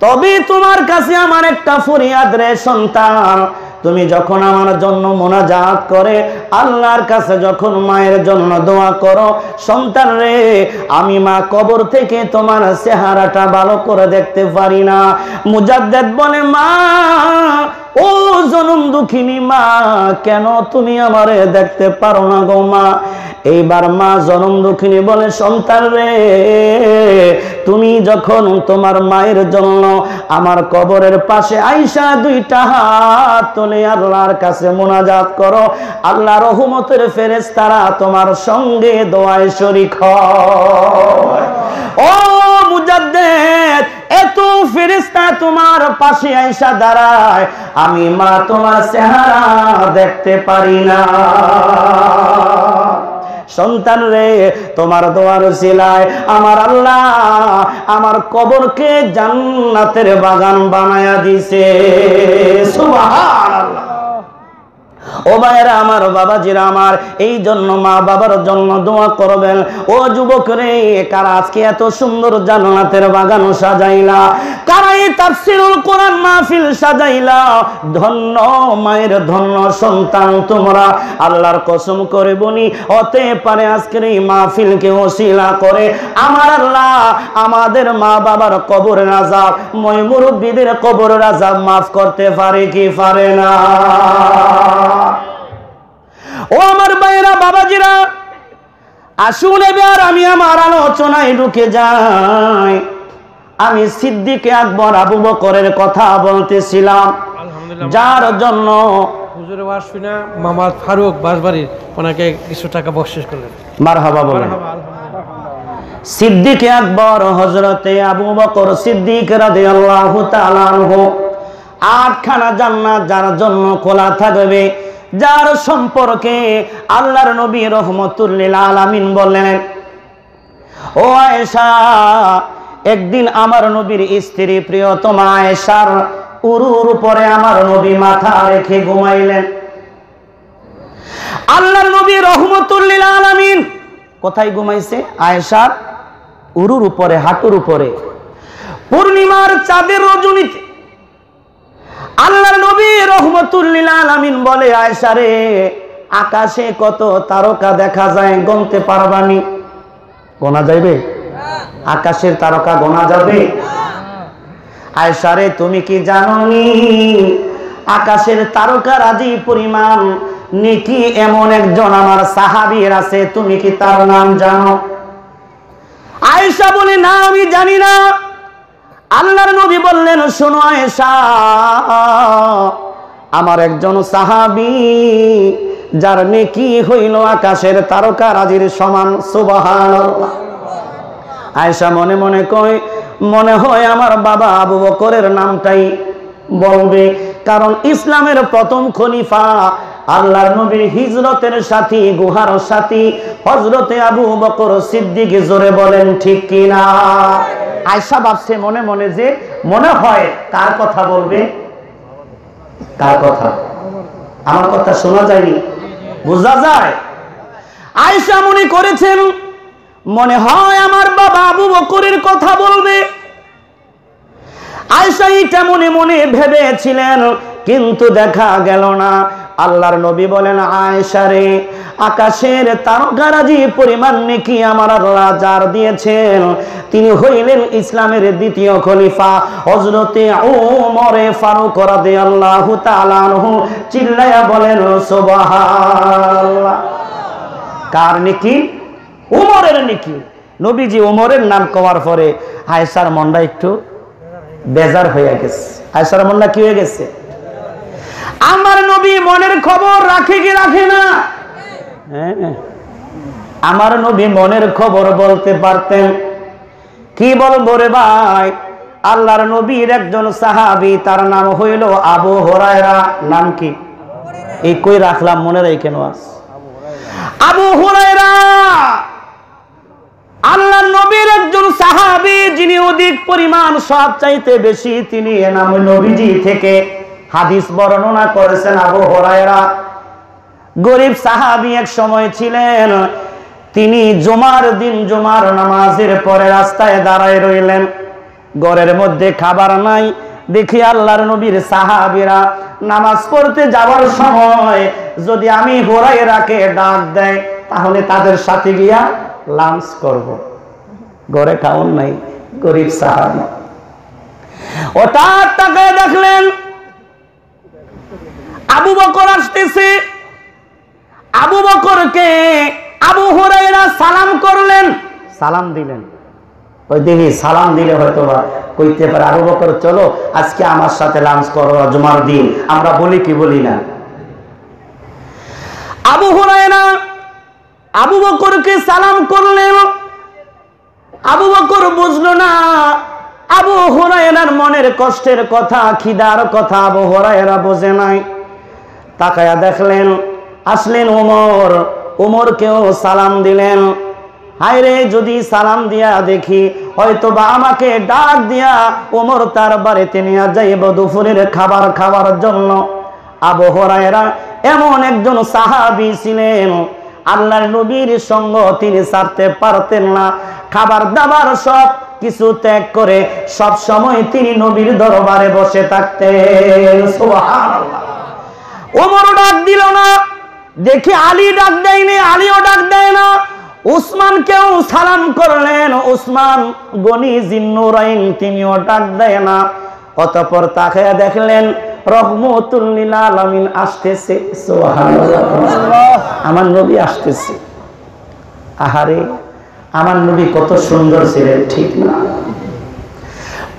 তবে তোমার কাছে আমার একটা ফরিয়াদ রে সন্তান। তুমি যখন আমার জন্য মোনাজাত করে, আল্লাহর কাছে যখন মায়ের জন্য দোয়া করো, সন্তান রে, আমি মা কবর থেকে তোমার চেহারাটা ভালো করে দেখতে পারি না। মুজাদ্দেদ বলে, মা, ও জনম দুঃখিনী মা, কেন তুমি আমারে দেখতে পারো না গো মা? এইবার মা জনম দুঃখিনী বলে, সন্তান রে, তুমি যখন তোমার মায়ের জন্য আমার কবরের পাশে আইসা দুইটা হাত তুলে আল্লাহর কাছে মোনাজাত করো, আল্লাহ রহমতের ফেরেস তারা তোমার সঙ্গে দোয়ায় শরিক ও মুজাদ্দেদ, এত ফেরেস্তা তোমার পাশে আইসা দাঁড়ায়, আমি মা তোমার চেহারা দেখতে পারি না। সন্তান রে তোমার দোয়ার সিলায় আমার আল্লাহ আমার কবরকে জান্নাতের বাগান বানায়া দিছে। সুবহানাল্লাহ। ও ভাইয়েরা, আমার বাবাজিরা আমার এই জন্য মা বাবার জন্য দোয়া করবেন। ও যুবক রে, কারা আজকে এত সুন্দর জান্নাতের বাগান সাজাইলা? কারা এই তাফসিরুল কোরআন মাহফিল সাজাইলা? ধন্য মায়ের ধন্য সন্তান তোমরা। আল্লাহর কসম করে বলি, হতে পারে আজকের এই মাহফিলকে ওসিলা করে আমার আল্লাহ, আমাদের মা বাবার কবরের আজাব মই মুরব্বীদের কবরের আজাব মাফ করতে পারে কি পারে না? ও আমার ভাইয়েরা বাবাজিরা আসুন এবার আমি আমার আলোচনায় ঢুকে যাই। আমি সিদ্দিকে আকবর আবু বকরের কথা বলতেছিলাম। যার জন্য হুজুরে ওয়াজ শুনা মামা ফারুক বাসবাড়ির ওনাকে কিছু টাকা বকশিস করলেন। মারহাবা বলেন। সিদ্দিক আকবর হজরতে আবু বকর সিদ্দিক রাদিয়াল্লাহু তাআলা আনহু আটখানা জান্নাত যার জন্য খোলা থাকবে। যার সম্পর্কে আল্লাহর নবী রহমতুল্লিল আলামিন বললেন, ও আয়েশা, একদিন আমার নবীর স্ত্রী প্রিয়তমা আয়েশার উরুর উপরে আমার নবী মাথা রেখে ঘুমাইলেন। আল্লাহর নবী রহমতুল্লিল আলামিন কোথায় ঘুমাইছে? আয়েশার উরুর উপরে, হাঁটুর উপরে। পূর্ণিমার চাঁদের রজনীতে আল্লাহর নবী রহমতুল্লিল আলামিন বলে, আয়েশা রে, আকাশে কত তারকা দেখা যায় গনতে পারবানি গোনা যাইবে? আকাশের তারকা গোনা যাবে? আয়সারে তুমি কি জানোনি? আকাশের তারকা রাজি পরিমাণ নেকি এমন একজন আমার সাহাবীর আছে, তুমি কি তার নাম জানো? আয়সা বলে, না, আমি জানি না। আল্লাহর নবী বললেন, শোনো আয়েশা, আমার একজন সাহাবি, যার নেকি হইল আকাশের তারকা রাজির সমান, সুবহানাল্লাহ। আয়েশা মনে মনে কয়, মনে হয় আমার বাবা আবু বকরের নামটাই বলবে, কারণ ইসলামের প্রথম খলিফা আল্লাহর নবীর হিজরতের সাথী, গুহার সাথী হজরতে আবু বকর সিদ্দিক জোরে বলেন, ঠিক কিনা আয়সা ভাবছে মনে মনে যে মনে হয় কার কথা বলবে? কার কথা? আমার কথা শোনা যায়নি। বোঝা যায়? আয়সা মনে করেছেন, মনে হয় আমার বাবা আবু বকরের কথা বলবে। আয়সা এটা মনে মনে ভেবেছিলেন, কিন্তু দেখা গেল না। আল্লাহর নবী বলেন, আয়েশা রে, আকাশের তারকারাজি পরিমাণ নাকি আমার আল্লাহ যার দিয়েছেন? তিনি হইলেন ইসলামের দ্বিতীয় খলিফা। হজরতে ওমরে ফারুক রাদিয়াল্লাহু তাআলা আনহু চিল্লায়া বলেন, সুবহানাল্লাহ। কার নাকি? উমরের নাকি। নবীজি উমরের নাম কওয়ার পরে আয়েশার মনটা একটু বেজার হয়ে গেছে। আয়েশার মনটা কি হয়ে গেছে? আমার নবী মনের খবর রাখে কি রাখে না? হ্যাঁ। আমার নবী মনের খবর বলতে পারতেন। কি বলব রে ভাই? আল্লাহর নবীর একজন সাহাবী তার নাম হইল আবু হরায়রা। নাম কি? এই কই রাখলাম মনে রেখে আস আবু হুরায়রা! আল্লাহর নবীর একজন সাহাবী যিনি অধিক পরিমাণ সব চাইতে বেশি তিনি এ নাম নবীজি থেকে হাদিস বর্ণনা করেছেন আবু হুরায়রা। গরিব সাহাবী এক সময় ছিলেন, তিনি জুমার দিন জুমার নামাজের পরে রাস্তায় দাঁড়ায় রইলেন। ঘরের মধ্যে খাবার নাই, দেখি আল্লাহর নবীর সাহাবীরা নামাজ পড়তে যাওয়ার সময় যদি আমি হোরাইরাকে ডাক দেয়, তাহলে তাদের সাথে গিয়া লাঞ্চ করব। ঘরে খাওন নাই, গরিব সাহাবী। ওটা তাকায় দেখলেন আবু বকর আসতেছে। আবু বকরকে আবু হুরাইরা সালাম করলেন। সালাম দিলেন। ওই দেখি সালাম দিলে হয়তো কইতে পারে আবু বকর চলো আজকে আমার সাথে লাঞ্চ করো জুমার দিন। আমরা বলি কি বলি না। আবু হুরায়রা আবু বকরকে সালাম করলেন। আবু বকর বুঝলো না আবু হুরায়রার মনের কষ্টের কথা খিদার কথা আবু হুরায়রা বোঝে নাই। তাকায়া দেখলেন, আসলেন ওমর। ওমরকেও সালাম দিলেন। হায়রে, যদি সালাম দিয়া দেখি হয়তো বা আমাকে ডাক দিয়া ওমর তার বাড়িতে নিয়ে যাইব দুপুরের খাবার জন্য। আবহরায়রা এমন একজন সাহাবি ছিলেন। আল্লাহর নবীর সঙ্গ তিনি ছাড়তে পারতেন না। খাবার দাবার সব কিছু ত্যাগ করে সব সময় তিনি নবীর দরবারে বসে থাকতেন। ওমর ডাক দিল না। দেখি আলী ডাক দেয়নি, আলীও ডাক দেয় না। উসমান কেউ সালাম করলেন, উসমান গনি জিন্নুরাইন তিনিও ডাক দেয় না। অতপর তাকে দেখলেন রহমতুল্লিল আলমিন আসতেছে। আমার নবী আসতেছে। আহারে, আমার নবী কত সুন্দর ছিলেন, ঠিক না?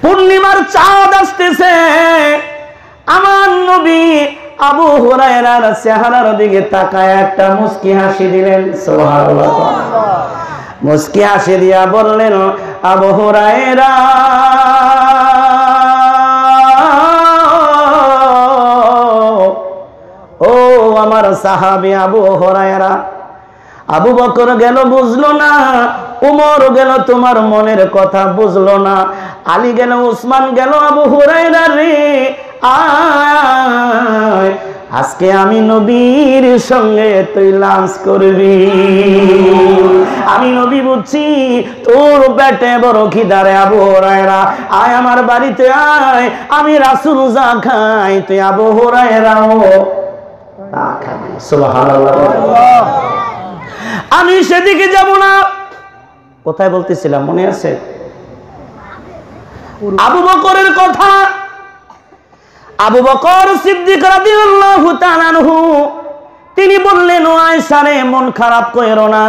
পূর্ণিমার চাঁদ আসতেছে। আমার নবী আবু হুরায়রার চেহারার দিকে তাকায় একটা মুস্কি হাসি দিলেন, সুবহানাল্লাহ। মুস্কি হাসি দিয়া বললেন, আবু হুরায়রা, ও আমার সাহাবী আবু হুরায়রা, আবু বকর গেল বুঝলো না, উমর গেল তোমার মনের কথা বুঝলো না, আলী গেল, উসমান গেল, আবু হুরাইরা রে আজকে আমি নবীর সঙ্গে তুই লাঞ্চ করবি। আমি নবী বুঝছি, তোর পেটে বড় খিদারে আবু হরায়রা। আয় আমার বাড়িতে আয়, আমি রাসুল যা খাই, তুই আবু হরায়রাও আমি সেদিকে যাব না। কোথায় বলতেছিলাম, মনে আছে? আবু বকরের কথা আবু বকর সিদ্দিক রাদিয়াল্লাহু তাআলা আনহু, তিনি বললেন, ও আয়েশা রে, মন খারাপ কইরো না।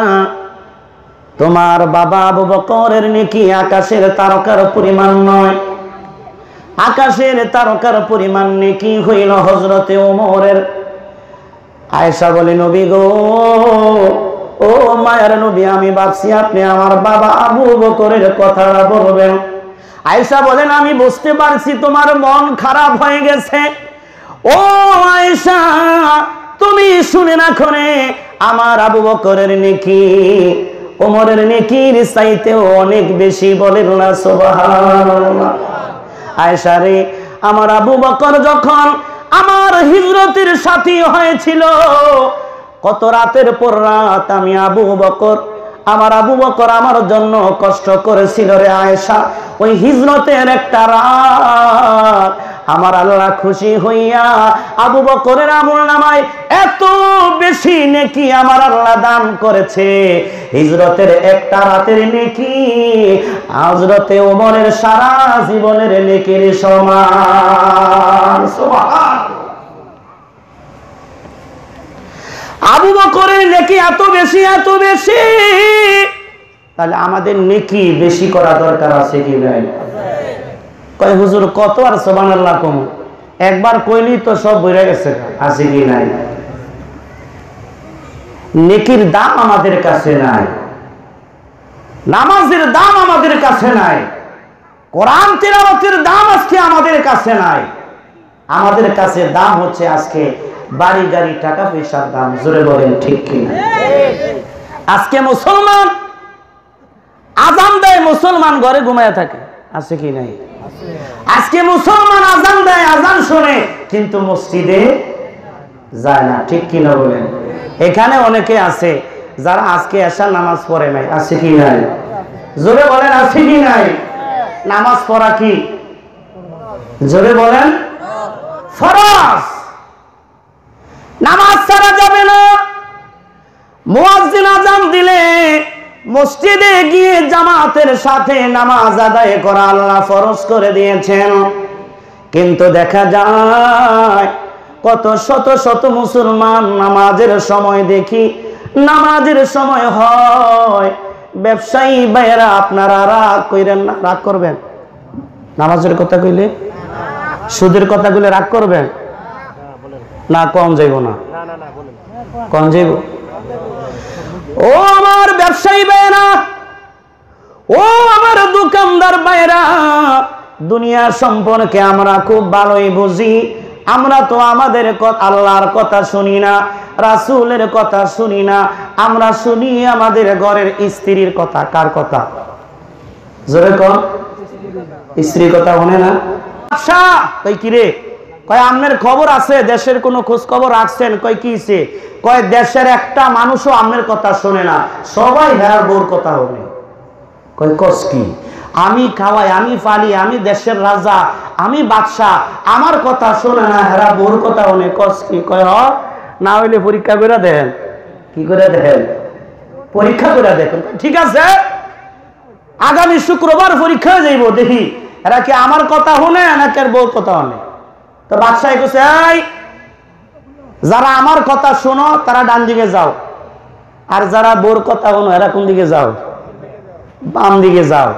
তোমার বাবা আবু বকরের নেকি আকাশের তারকার পরিমাণ নয়। আকাশের তারকার পরিমাণ নেকি হইল হজরতে ওমরের। আয়েশা বলে, নবী গো, ও মায়ের নবী, আমি ভাবছি আপনি আমার বাবা আবু বকরের কথাটা বলবেন। আয়েশা বলেন, আমি বুঝতে পারছি তোমার মন খারাপ হয়ে গেছে। ও আয়েশা, তুমি শুনে না রে, আমার আবু বকরের নেকি, ওমরের নেকির চাইতেও অনেক বেশি বলেন না, সুবহানাল্লাহ। আয়েশা রে, আমার আবু বকর যখন আমার হিজরতের সাথী হয়েছিল, কত রাতের পর রাত আমি আবু বকর আমার আবু বকর আমার জন্য কষ্ট করেছিল রে আয়েশা। ওই হিজরতের একটা রাত আমার আল্লাহ খুশি হইয়া আবু বকরের আমল নামায় এত বেশি নেকি আমার আল্লাহ দান করেছে। হিজরতের একটা রাতের নেকি হজরতে ওমরের সারা জীবনের নেকির সমান সুবহান আবু বকরের নেকি এত বেশি এত বেশি। তাহলে আমাদের নেকি বেশি করা দরকার আছে কি নাই? কয়, হুজুর, কত আর সোবান আল্লাহ কম? একবার কইলি তো সব বইরে গেছে, আছে কি নাই? নেকির দাম আমাদের কাছে নাই। নামাজের দাম আমাদের কাছে নাই। কোরআন তেলাওয়াতের দাম আজকে আমাদের কাছে নাই। আমাদের কাছে দাম হচ্ছে আজকে বাড়ি, গাড়ি, টাকা পয়সার দাম, জোরে বলেন ঠিক কিনা? আজকে মুসলমান আজান দেয়, মুসলমান ঘরে ঘুমায় থাকে। আছে কি নাই? আজকে মুসলমান আজান দেয়, আজান শোনে, কিন্তু মসজিদে যায় না, ঠিক কিনা বলেন? এখানে অনেকে আছে, যারা আজকে এসা নামাজ পড়ে নাই, আছে কি নাই? জোরে বলেন, আছে কি নাই? নামাজ পড়া কি? জোরে বলেন, ফরজ! নামাজ ছাড়া যাবে না। মুয়াজ্জিন আজান দিলে মসজিদে গিয়ে জামাতের সাথে নামাজ আদায় করা আল্লাহ ফরজ করে দিয়েছেন। কিন্তু দেখা যায়, কত শত শত মুসলমান নামাজের সময় দেখি, নামাজের সময় হয়, ব্যবসায়ী ভাইয়েরা আপনারা রাগ কইরেন না, রাগ করবেন? নামাজের কথা কইলে? সুদের কথা কইলে রাগ করবেন? না কম যাইব না। কম যাইব? ও আমার ব্যবসায়ী ভাইয়েরা ও আমার দোকানদার ভাইয়েরা দুনিয়া সম্পর্কে আমরা খুব ভালোই বুঝি। আমরা তো আমাদের আল্লাহর কথা শুনি না রাসূলের কথা শুনি না। আমরা শুনি আমাদের ঘরের স্ত্রীর কথা। কার কথা? জোরে স্ত্রীর কথা মনে না। আচ্ছা কই কি রে? কয় আমনের খবর আছে, দেশের কোনো খোঁজ খবর রাখছেন? কয়, কি কয়, দেশের একটা মানুষও আমনের কথা শোনে না। সবাই হেরার বোর কথা হবে কয়, কস কি? আমি খাওয়াই, আমি ফালি আমি দেশের রাজা, আমি বাদশাহ, আমার কথা শোনে না হেরা বউর কথা হনে কস কি? কয়, হ, না হইলে পরীক্ষা করে দেন কি করে দেখেন? পরীক্ষা করে দেখেন। ঠিক আছে, আগামী শুক্রবার পরীক্ষায় যাইব, দেখি। এরা কি আমার কথা শুনে নাকি আর কথা শুনে? তো বাদশাহ এই, যারা আমার কথা শোনো, তারা ডান দিকে যাও। আর যারা বোর কথা শোনো, এরা কোন দিকে যাও? বাম দিকে যাও।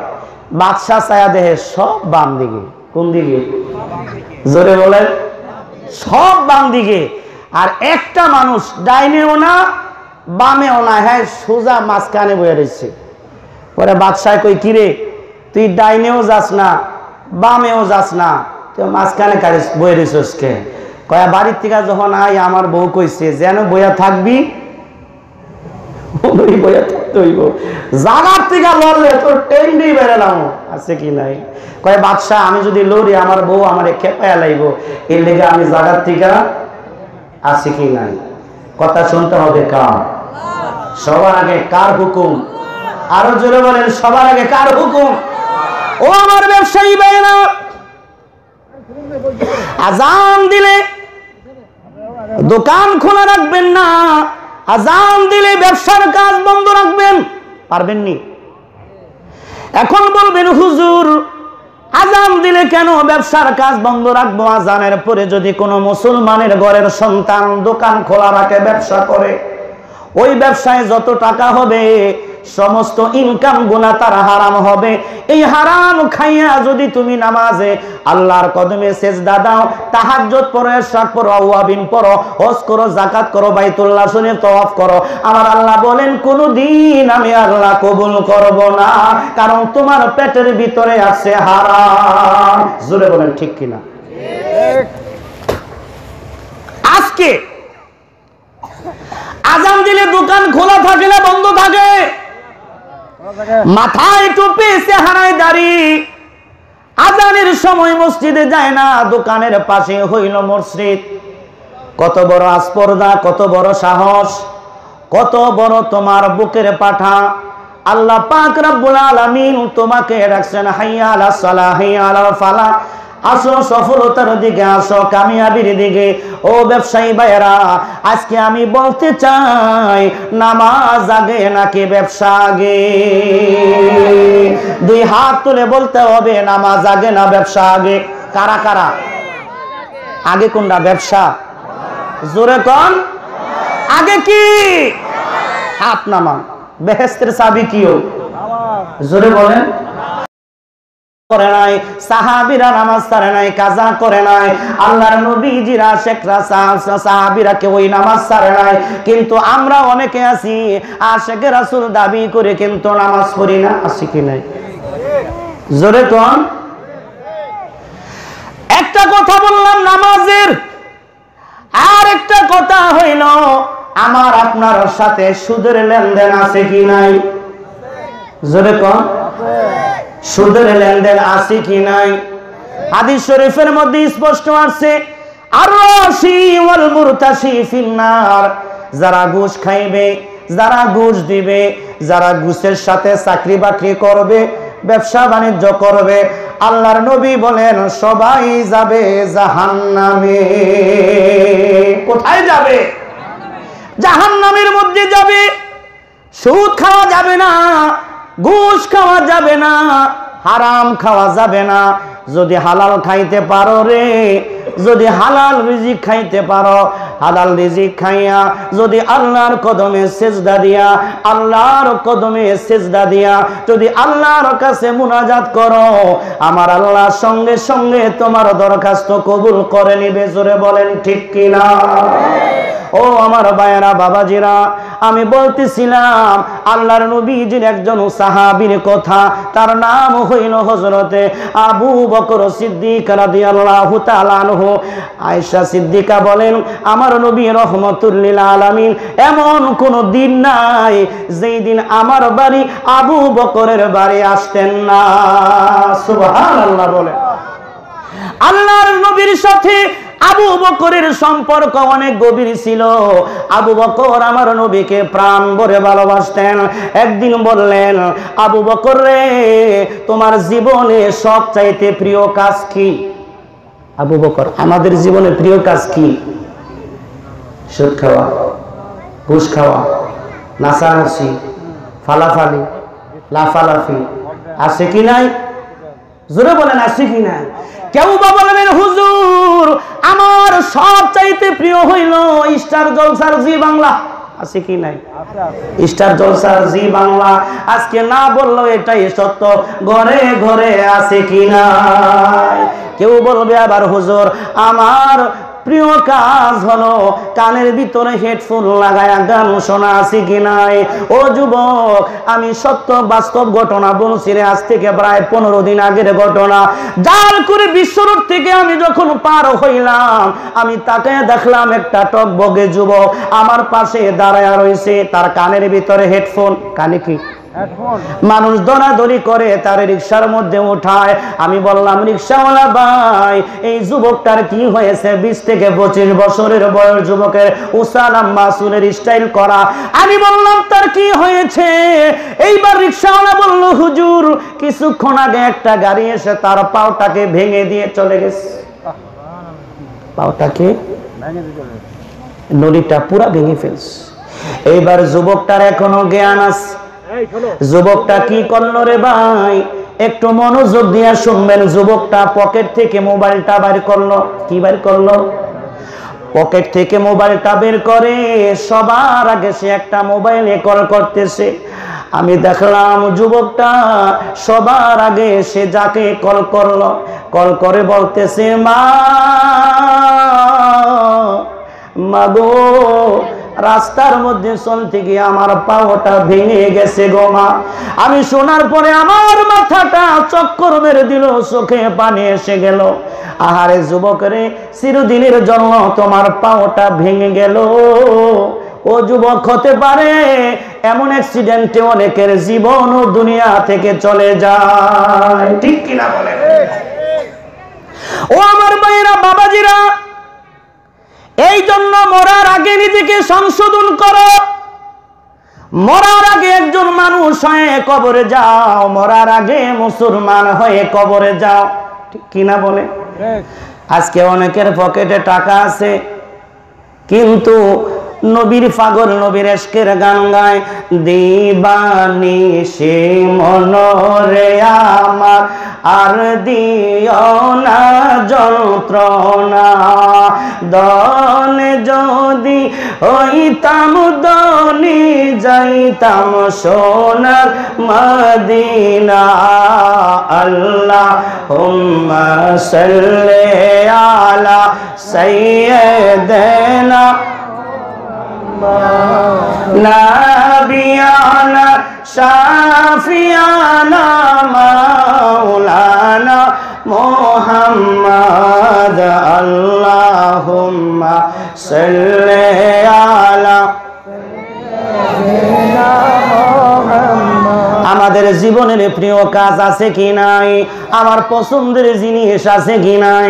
বাদশাহ ছায়া দেহে সব বাম দিকে। কোন দিকে? জোরে বলেন। সব বাম দিকে। আর একটা মানুষ ডাইনেও না, বামেও না। হ্যাঁ সোজা মাঝখানে বয়ে রয়েছে পরে বাদশাহ কই কিরে, তুই ডাইনেও যাস না, বামেও যাস না। তুই মাঝখানে কারি রয়েছিস কে কয়া, বাড়ির থেকে যখন আই আমার বউ কইছে, যেন বইয়া থাকবি বইয়া থাকতে হইব। জাগার থেকে লড়লে বেড়ে আছে কি নাই? কয়, বাদশাহ, আমি যদি লড়ি, আমার বউ আমারে খেপায়া লাইব। এর লেগে আমি জাগার থেকে আছে কি নাই? কথা শুনতে হবে কার? সবার আগে কার হুকুম? আরও জোরে বলেন, সবার আগে কার হুকুম? ও আমার ব্যবসায়ী ভাইরা আজান দিলে দোকান খোলা রাখবেন না। আজান দিলে ব্যবসার কাজ বন্ধ রাখবেন। পারবেন নি এখন বলবেন, হুজুর, আজান দিলে কেন ব্যবসার কাজ বন্ধ রাখব? আজানের পরে যদি কোনো মুসলমানের ঘরের সন্তান দোকান খোলা রাখে, ব্যবসা করে, ওই ব্যবসায় যত টাকা হবে সমস্ত ইনকাম গুণা তার হারাম হবে। এই হারাম খাইয়া যদি তুমি নামাজে আল্লাহর কদমে সেজদা দাও, তাহাজ্জুদ পড়ো ইরশাদ পড়ো, আওয়াবিন পড়ো, হজ করো, যাকাত করো, বাইতুল্লাহ শুনে তওয়াফ করো। আমার আল্লাহ বলেন, কোনদিন আমি আল্লাহ কবুল করব না, কারণ তোমার পেটের ভিতরে আছে হারাম। জোরে বলেন, ঠিক কিনা? আজকে আজান দিলে দোকান খোলা থাকে না, বন্ধ থাকে। মাথায় টুপি, চেহারায় দাড়ি। আজানের সময় মসজিদে যায় না, দোকানের পাশে হইল মসজিদ। কত বড় আস্পর্দা কত বড় সাহস, কত বড় তোমার বুকের পাঠা। আল্লাহ পাক রব্বুল আলামিন তোমাকে রাখছেন হাইয়া আলা সালাহ হাইয়া আলা ফালাহ আসো, সফলতার দিকে আসো, কামিয়াবির দিকে। ও ব্যবসায়ী ভাইয়েরা, আজকে আমি বলতে চাই, নামাজ আগে নাকি ব্যবসা আগে? দুই হাত তুলে বলতে হবে, নামাজ আগে না ব্যবসা আগে? কারা কারা? আগে কোনটা, ব্যবসা? জোরে কন। আগে কি? হাত নামান। বেহেস্তের চাবি কিও? জোরে বলেন। করে নাই, সাহাবিরা নামাজ ছাড়ে নাই, কাজা করে নাই। আল্লাহর নবীজিরা, শেখরা, সাহাবিরা কেউ ওই নামাজ ছাড়ে নাই। কিন্তু আমরা অনেকে আছি রাসুল দাবি করে কিন্তু নামাজ না নাই? জোরে কন? একটা কথা বললাম নামাজের আর একটা কথা হইল, আমার আপনার সাথে সুদের লেনদেন আছে কি নাই? জোরে কন। সুদের লেনদেন আছে কি নাই? হাদিস শরীফের মধ্যে স্পষ্ট আছে যারা ঘুষ খাইবে, যারা ঘুষ দিবে, যারা ঘুষের সাথে চাকরি বাকরি করবে, ব্যবসা বাণিজ্য করবে, আল্লাহর নবী বলেন, সবাই যাবে জাহান্নামে। কোথায় যাবে? জাহান্নামের মধ্যে যাবে, সুদ খাওয়া যাবে না। ঘুষ খাওয়া যাবে না, হারাম খাওয়া যাবে না। যদি হালাল খাইতে পারো রে, যদি হালাল রিজিক খাইতে পারো, হালাল রিজিক খাইয়া যদি আল্লাহর কদমে সেজদা দিয়া, আল্লাহর কদমে সেজদা দিয়া যদি আল্লাহর কাছে মুনাজাত করো, আমার আল্লাহ সঙ্গে সঙ্গে তোমার দরখাস্ত কবুল করে নিবে। জোরে বলেন, ঠিক কিনা? ও আমার বায়রা বাবাজিরা আমি বলতেছিলাম, আল্লাহর নবীজির একজন সাহাবীর কথা। তার নাম হইল হজরতে আবু বকর সিদ্দিক রাদিয়াল্লাহু তাআলা আনহু। আয়েশা সিদ্দিকা বলেন, আমার নবী রহমতুল্লিল আলামিন এমন কোন দিন নাই যেই দিন আমার বাড়ি আবু বকরের বাড়ি আসতেন না। সুবহানাল্লাহ বলে আল্লাহর নবীর সাথে আবু বকরের সম্পর্ক অনেক গভীর ছিল। আবু বকর আমার নবীকে প্রাণ ভরে ভালোবাসতেন। একদিন বললেন, আবু বকর রে, তোমার জীবনে সব চাইতে প্রিয় কাজ কি? আবু বকর, আমাদের জীবনে প্রিয় কাজ কি? সুদ খাওয়া, ঘুষ খাওয়া, নাচানাচি, ফালাফালি, লাফালাফি, আছে কি নাই? জোরে বলেন, আছে কি নাই? কেউ বা বলবেন হুজুর আমার সব চাইতে প্রিয় হইল স্টার জলসার জি বাংলা। আছে কি নাই? স্টার জলসার জি বাংলা। আজকে না বলল এটাই সত্য। ঘরে ঘরে আছে কি নাই? কেউ বলবে আবার হুজুর, আমার প্রিয় কাজ হলো কানের ভিতরে হেডফোন লাগায়া গান শোনা, আছে কি নাই? ও যুবক, আমি সত্য বাস্তব ঘটনা বলছি রে, আজ থেকে প্রায় পনেরো দিন আগের ঘটনা। জাল করে বিশ্বরোড থেকে আমি যখন পার হইলাম, আমি তাকে দেখলাম একটা টক বগে যুবক, আমার পাশে দাঁড়ায় রয়েছে, তার কানের ভিতরে হেডফোন কানে কি? মানুষ দরাদরি করে তার রিক্সার মধ্যে উঠায়। আমি বললাম রিক্সাওয়ালা ভাই এই যুবকটার কি হয়েছে? বিশ থেকে পঁচিশ বছরের বয়স যুবকের উসালাম মাসুলের স্টাইল করা। আমি বললাম তার কি হয়েছে? এইবার রিক্সাওয়ালা বলল হুজুর কিছুক্ষণ আগে একটা গাড়ি এসে তার পাওটাকে ভেঙে দিয়ে চলে গেছে। পাওটাকে? নদীটা পুরা ভেঙে ফেলছে। এইবার যুবকটার এখনও জ্ঞান আছে। যুবকটা কি করল রে ভাই? একটু মনোযোগ দিয়ে শুনবেন, যুবকটা পকেট থেকে মোবাইলটা বের করল। কি বের করল? পকেট থেকে মোবাইলটা বের করে, সবার আগে সে একটা মোবাইলে কল করতেছে। আমি দেখলাম যুবকটা সবার আগে সে যাকে কল করল, কল করে বলতেছে, মা মাগো রাস্তার মধ্যে চলতে গিয়ে আমার পাওটা ভেঙে গেছে গো মা। আমি শোনার পরে আমার মাথাটা চক্কর মেরে দিল চোখে পানি এসে গেল। আহারে যুবকরে চিরদিনের জন্য তোমার পাওটা ভেঙে গেল। ও যুবক হতে পারে এমন অ্যাক্সিডেন্টে অনেকের জীবন ও দুনিয়া থেকে চলে যায়। ঠিক কিনা বলে ও আমার ভাইয়েরা বাবাজিরা এই জন্য মরার আগে নিজেকে সংশোধন করো। মরার আগে একজন মানুষ হয়ে কবরে যাও। মরার আগে মুসলমান হয়ে কবরে যাও। ঠিক কিনা বলে? আজকে অনেকের পকেটে টাকা আছে কিন্তু নবীর পাগল, নবীর এসকের গান গায়। দিবানি সে মনরে আমার, আর দিও না যন্ত্রণা। দন যদি হইতাম, দনি যাইতাম সোনার মদিনা। আল্লাহ হুম্মা সাল্লি আলা সাইয়্যিদিনা নাবিয়ানা শাফিয়ানা মাওলানা মোহাম্মদ আল্লাহুম্মা সাল্লি আলা আমাদের জীবনের প্রিয় কাজ আছে কি নাই? আমার পছন্দের জিনিস আছে কি নাই?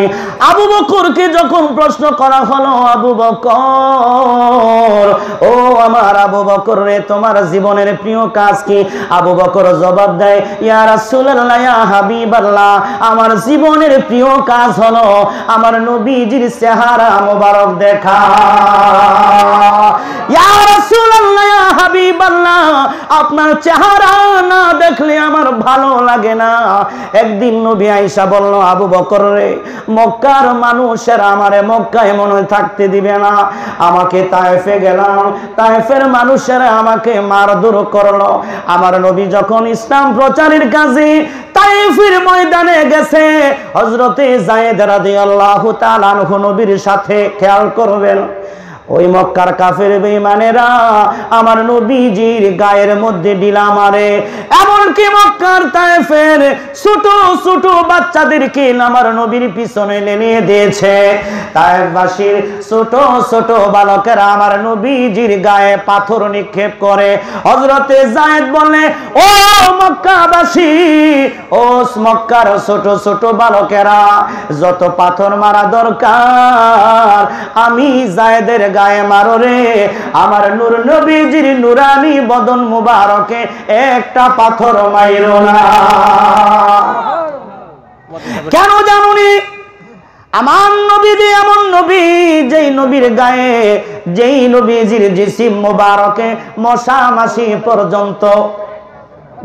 আবু বকরকে যখন প্রশ্ন করা হলো, আবু বকর, ও আমার আবু বকর রে, তোমার জীবনের প্রিয় কাজ কি? আবু বকর জবাব দেয়, ইয়া রাসূলুল্লাহ, ইয়া হাবিবাল্লাহ, আমার জীবনের প্রিয় কাজ হলো আমার নবীজির চেহারা মোবারক দেখা। ইয়া রাসূলুল্লাহ হাবিবাল্লাহ আপনার চেহারা না দেখলে আমার ভালো লাগে না। একদিন নবী আইসা বলল, আবু বকর রে, মক্কার মানুষের আমারে মক্কায় মনে থাকতে দিবে না। আমাকে তায়েফে গেলাম, তায়েফের মানুষেরা আমাকে মারধর করল। আমার নবী যখন ইসলাম প্রচারের কাজে তাইফের ময়দানে গেছে হজরতে জায়েদ রাদিয়াল্লাহু তাআলা নবীর সাথে খেয়াল করবেন। ওই মক্কার কাফের বেঈমানেরা আমার নবীজির গায়ের মধ্যে ডিলা মারে। এমনকি মক্কার তায়েফের ছোট ছোট বাচ্চাদেরকে আমার নবীর পিছনে নিয়ে দিয়েছে। তায়েফবাসীর ছোট ছোট বালকেরা আমার নবীজির গায়ে পাথর নিক্ষেপ করে। হযরতে জায়েদ বলে, ও মক্কাবাসী, ও মক্কার ছোট ছোট বালকেরা, যত পাথর মারা দরকার, আমি জায়েদের গায়ে মারো রে। আমার নূর নবীজির নুরানি বদন মুবারকে একটা পাথর মাইরো না। কেন জানুনি আমার নবীজি এমন নবী, যেই নবীর গায়ে, যেই নবীজির জিসিম মুবারকে মশা মাসি পর্যন্ত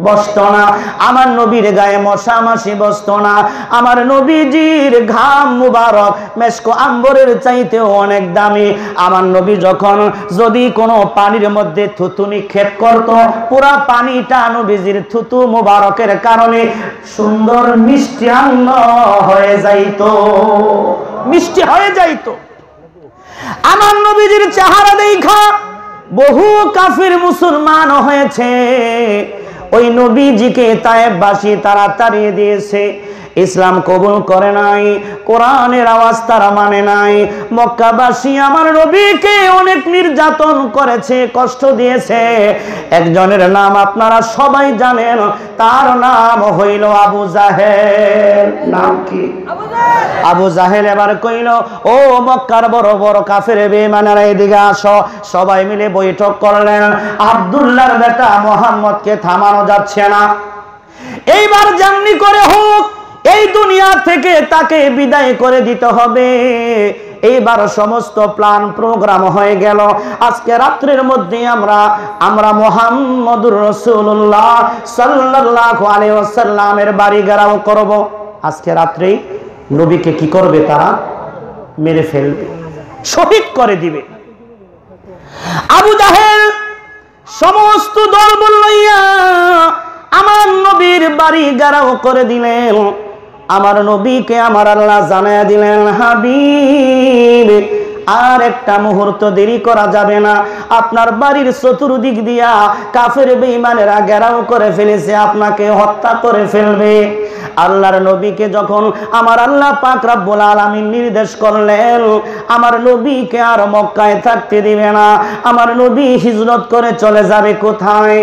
বসত না। আমার নবীর গায়ে মশা মাসি বসত না। আমার নবীজির ঘাম মুবারক, মেশকো আম্বরের চাইতেও অনেক দামি। আমার নবী যখন যদি কোনো পানির মধ্যে থুতু নিক্ষেপ করত, পুরা পানিটা নবীজির থুতু মুবারকের কারণে সুন্দর মিষ্টান্ন হয়ে যাইতো। মিষ্টি হয়ে যাইতো। আমার নবীজির চেহারা দেখা বহু কাফির মুসলমান হয়েছে। ওই নবীজিকে তায়েববাসী তারা তাড়িয়ে দিয়েছে। ইসলাম কবুল করে নাই, কোরআনের আওয়াজ তারা মানে নাই। মক্কাবাসী আমার নবীকে অনেক নির্যাতন করেছে, কষ্ট দিয়েছে। একজনের নাম আপনারা সবাই জানেন, তার নাম হইল আবু জাহেল। নাম কি? আবু জাহেল এবার কইল, ও মক্কার বড় বড় কাফের বেমানারা এদিকে আসো। সবাই মিলে বৈঠক করলেন। আব্দুল্লাহর বেটা মোহাম্মদকে থামানো যাচ্ছে না। এইবার যেমনি করে হোক এই দুনিয়া থেকে তাকে বিদায় করে দিতে হবে। এইবার সমস্ত প্ল্যান প্রোগ্রাম হয়ে গেল। আজকে রাত্রের মধ্যে আমরা আমরা মোহাম্মদুর রসুল্লাহ সাল্লাল্লাহু আলাইহি ওয়াসাল্লামের বাড়ি গেরাও করব। আজকে রাত্রেই নবীকে কি করবে তারা? মেরে ফেলবে। শহীদ করে দিবে। আবু জাহেল সমস্ত দলবল লইয়া আমার নবীর বাড়ি গারাও করে দিলেন। আমার নবীকে আমার আল্লাহ জানায় দিলেন, হাবিব, আর একটা মুহূর্ত দেরি করা যাবে না। আপনার বাড়ির চতুর্দিক দিয়া কাফের বেঈমানেরা ঘেরাও করে ফেলেছে, আপনাকে হত্যা করে ফেলবে। আল্লাহর নবীকে যখন আমার আল্লাহ পাক রাব্বুল আলামিন নির্দেশ করলেন, আমার নবীকে আর মক্কায় থাকতে দিবে না। আমার নবী হিজরত করে চলে যাবে কোথায়?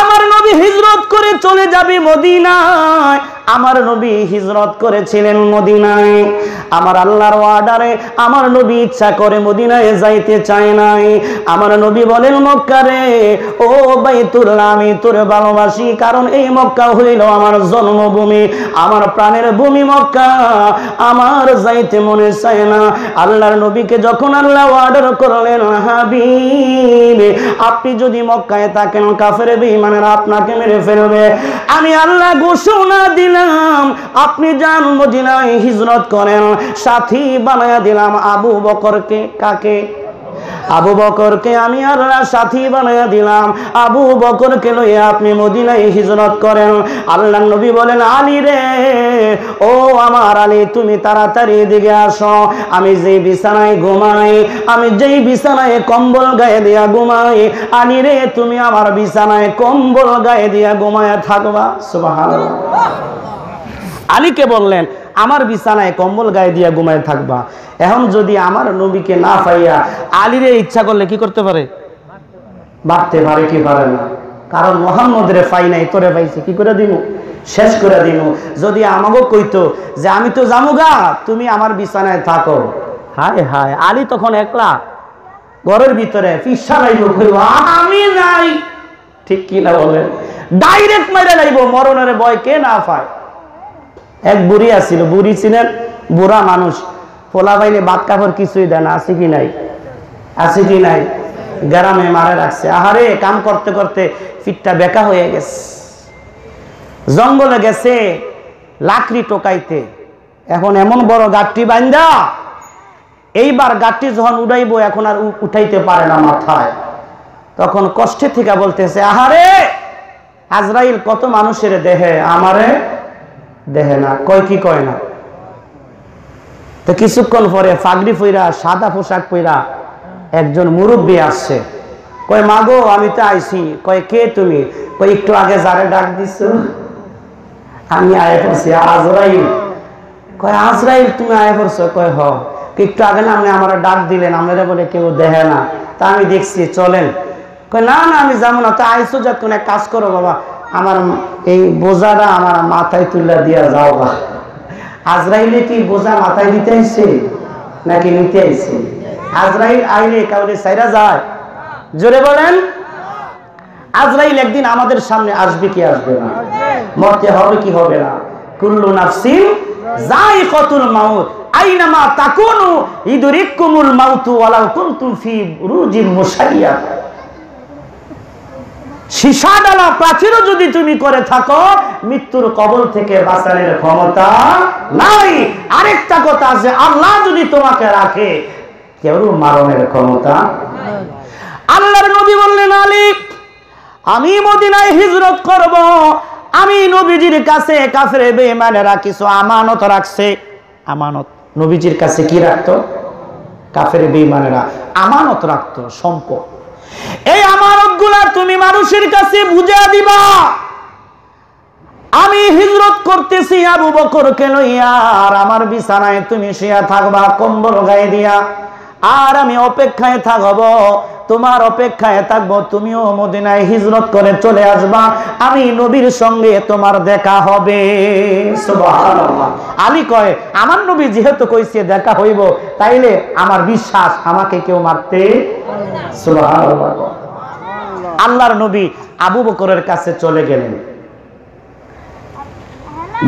আমার নবী হিজরত করে চলে যাবে মদিনায়। আমার নবী হিজরত করেছিলেন মদিনায়। আমার আল্লাহর অর্ডারে আমার নবী ইচ্ছা করে মদিনায় যাইতে চায় নাই। আমার নবী বলেন মক্কারে ও বাইতুল্লাহ, আমি তোর ভালোবাসি, কারণ এই মক্কা হইল আমার জন্মভূমি, আমার প্রাণের ভূমি মক্কা। আমার যাইতে মনে চায় না। আল্লাহর নবীকে যখন আল্লাহ অর্ডার করলেন, হাবিব, আপনি যদি মক্কায় থাকেন, কাফের বেঈমানেরা আপনাকে মেরে ফেলবে। আমি আল্লাহ ঘোষণা দিলাম আপনি যান মদিনায় হিজরত করেন। সাথী বানায়া দিলাম আবু বকরকে। কাকে? আবু বকরকে আমি আল্লাহ সাথী বানায়া দিলাম। আবু বকরকে লইয়া আপনি মদিনায় হিজরত করেন। আল্লাহ নবী বলেন, আলী রে, ও আমার আলী, তুমি তাড়াতাড়ি এদিকে আসো। আমি যেই বিছানায় ঘুমাই, আমি যেই বিছানায় কম্বল গায়ে দিয়া ঘুমাই, আলী রে, তুমি আমার বিছানায় কম্বল গায়ে দিয়া ঘুমায়া থাকবা। সুবহানাল্লাহ। আলীকে বললেন, আমার বিছানায় কম্বল গায়ে দিয়া ঘুমায় থাকবা। এখন যদি আমার নবীকে না পাইয়া আলীরে ইচ্ছা করলে কি করতে পারে? বাড়তে পারে কি পারে না। কারণ মোহাম্মদের পাই নাই, তোরে পাইছে, কি করে দিমু? শেষ করে দিমু। যদি আমাকে কইতো যে আমি তো জামুগা তুমি আমার বিছানায় থাকো। হায় হায়, আলী তখন একলা ঘরের ভিতরে পিসা আমি নাই। ঠিক কি না বলেন? ডাইরেক্ট মেরে লাইব, মরণের ভয় কে না পায়? এক বুড়ি আসছিল বুড়ি ছিলেন বুড়া মানুষ। পোলা বাইলে বাদ কাপড় কিছুই দেয় না, আছে কি নাই? আছে কি নাই? গ্রামে মারে রাখছে। আহারে, কাম করতে করতে ফিটটা বেকা হয়ে গেছে। জঙ্গলে গেছে লাকড়ি টোকাইতে। এখন এমন বড় গাঠটি বান্ধা এইবার গাঠটি যখন উড়াইবো, এখন আর উঠাইতে পারে না মাথায়। তখন কষ্টে থেকে বলতেছে, আহারে, আজরাইল কত মানুষের দেহে? আমারে দেহে না। কয় কি কয় না? তো কিছুক্ষণ পরে ফাগড়ি পইরা, সাদা পোশাক পইরা একজন মুরব্বী আসছে। কয়, মাগো, আমি তো আইছি। কয়, কে তুমি? কয়, একটু আগে যারে ডাক দিছ। আমি আয় পড়ছি, আজরাইল। কয়, আজরাইল, তুমি আয় পড়ছো? কয়, হ। একটু আগে না, আপনি আমার ডাক দিলেন আমরা বলে কেউ দেখে না। তা আমি দেখছি, চলেন। কয়, না না, আমি যাব না, তো আইসো যা তুমি কাজ করো বাবা, আমার এই বোঝাটা আমার মাথায় তুলে দিয়া যাও বা আজরাইলে কি বোঝা মাথায় দিতে নাকি নিতে আজরাইল আইলে সাইরা যায়? জোরে বলেন। আজরাইল একদিন আমাদের সামনে আসবে কি আসবে না? মরতে হবে কি হবে না? কুল্লু নাফসিন যায়িকাতুল মাউত। আইনামা তাকুনু ইদরিকুমুল মাউতু ওয়ালাউ কুনতুম ফি বুরুজিন মুশাইয়া সীসা ডালা প্রাচীরও যদি তুমি করে থাকো, মৃত্যুর কবল থেকে বাঁচানোর ক্ষমতা নাই। আরেকটা কথা আছে, আল্লাহ যদি তোমাকে রাখে, কেউ মারণের ক্ষমতা আল্লাহর নবী বললেন আমি মদিনায় হিজরত করব। আমি নবীজির কাছে কাফের বেঈমানেরা কিছু আমানত রাখছে। আমানত? নবীজির কাছে কি রাখতো? কাফের বেঈমানেরা আমানত রাখতো, সম্পদ। এই আমারতগুলা তুমি মানুষের কাছে বুঝা দিবা। আমি হিজরত করতেছি আবু বকরকে লইয়া, আর আমার বিছানায় তুমি শুয়া থাকবা, কম্বল গায়ে দিয়া। আর আমি অপেক্ষায় থাকব। তোমার অপেক্ষায় থাকব তুমিও মদিনায় হিজরত করে চলে আসবা। আমি নবীর সঙ্গে তোমার দেখা হবে। আলী কয় আমার নবী যেহেতু কইছে দেখা হইব তাইলে আমার বিশ্বাস আমাকে কেউ মারতে আল্লাহর নবী আবু বকরের কাছে চলে গেলেন।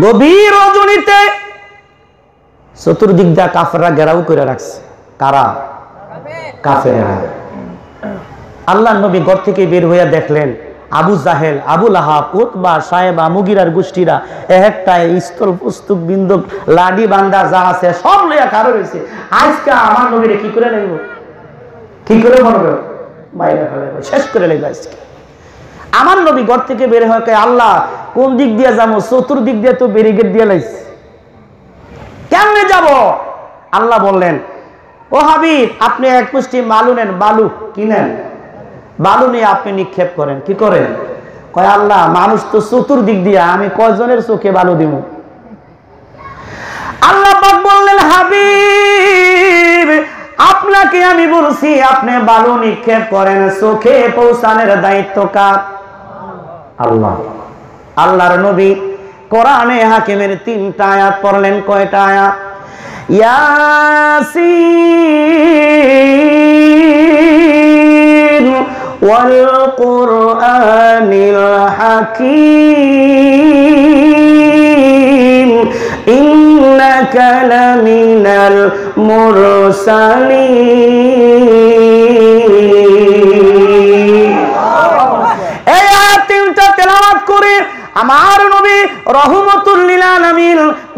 গভীর রজনীতে চতুর্দিক দা কাফরা ঘেরাও করে রাখছে। কারা? কাফেরা আল্লাহ নবী ঘর থেকে বের হইয়া দেখলেন আবু জাহেল আবু লাহাব উতবা সাহেবা মুগিরার গোষ্ঠীরা একটা স্থল পুস্তক বিন্দুক লাডি বান্দা যা আছে সব লইয়া কারও রয়েছে। আজকে আমার নবীরে কি করে নেব কি করে মরবে বাইরে শেষ করে লেগে আজকে। আমার নবী ঘর থেকে বের হয়ে কয়, আল্লাহ কোন দিক দিয়ে যাব? চতুর্দিক দিয়ে তো ব্যারিকেড দিয়ে লাইছে। কেমনে যাব? আল্লাহ বললেন ও হাবিব, আপনি এক পুষ্টি বালু নেন, বালু কি নেন? বালু নিয়ে আপনি নিক্ষেপ করেন, কি করেন? কয়, আল্লাহ, মানুষ তো চতুর্দিক দিয়ে, আমি কয়জনের চোখে বালু দিব আল্লাহ বললেন, হাবিব, আপনাকে আমি বলছি, আপনি বালু নিক্ষেপ করেন, চোখে পৌঁছানোর দায়িত্ব কার? আল্লাহ। আল্লাহর নবী কোরআনে হাকিমের তিনটা আয়াত পড়লেন, কয়টা আয়াত? ওয়াল কুরআনিল হাকীম। ইন্নাকা লামিনাল মুরসালিন। এই আয়াত তিনটা তেলাওয়াত করে আমার নবী রহমতুল্লিল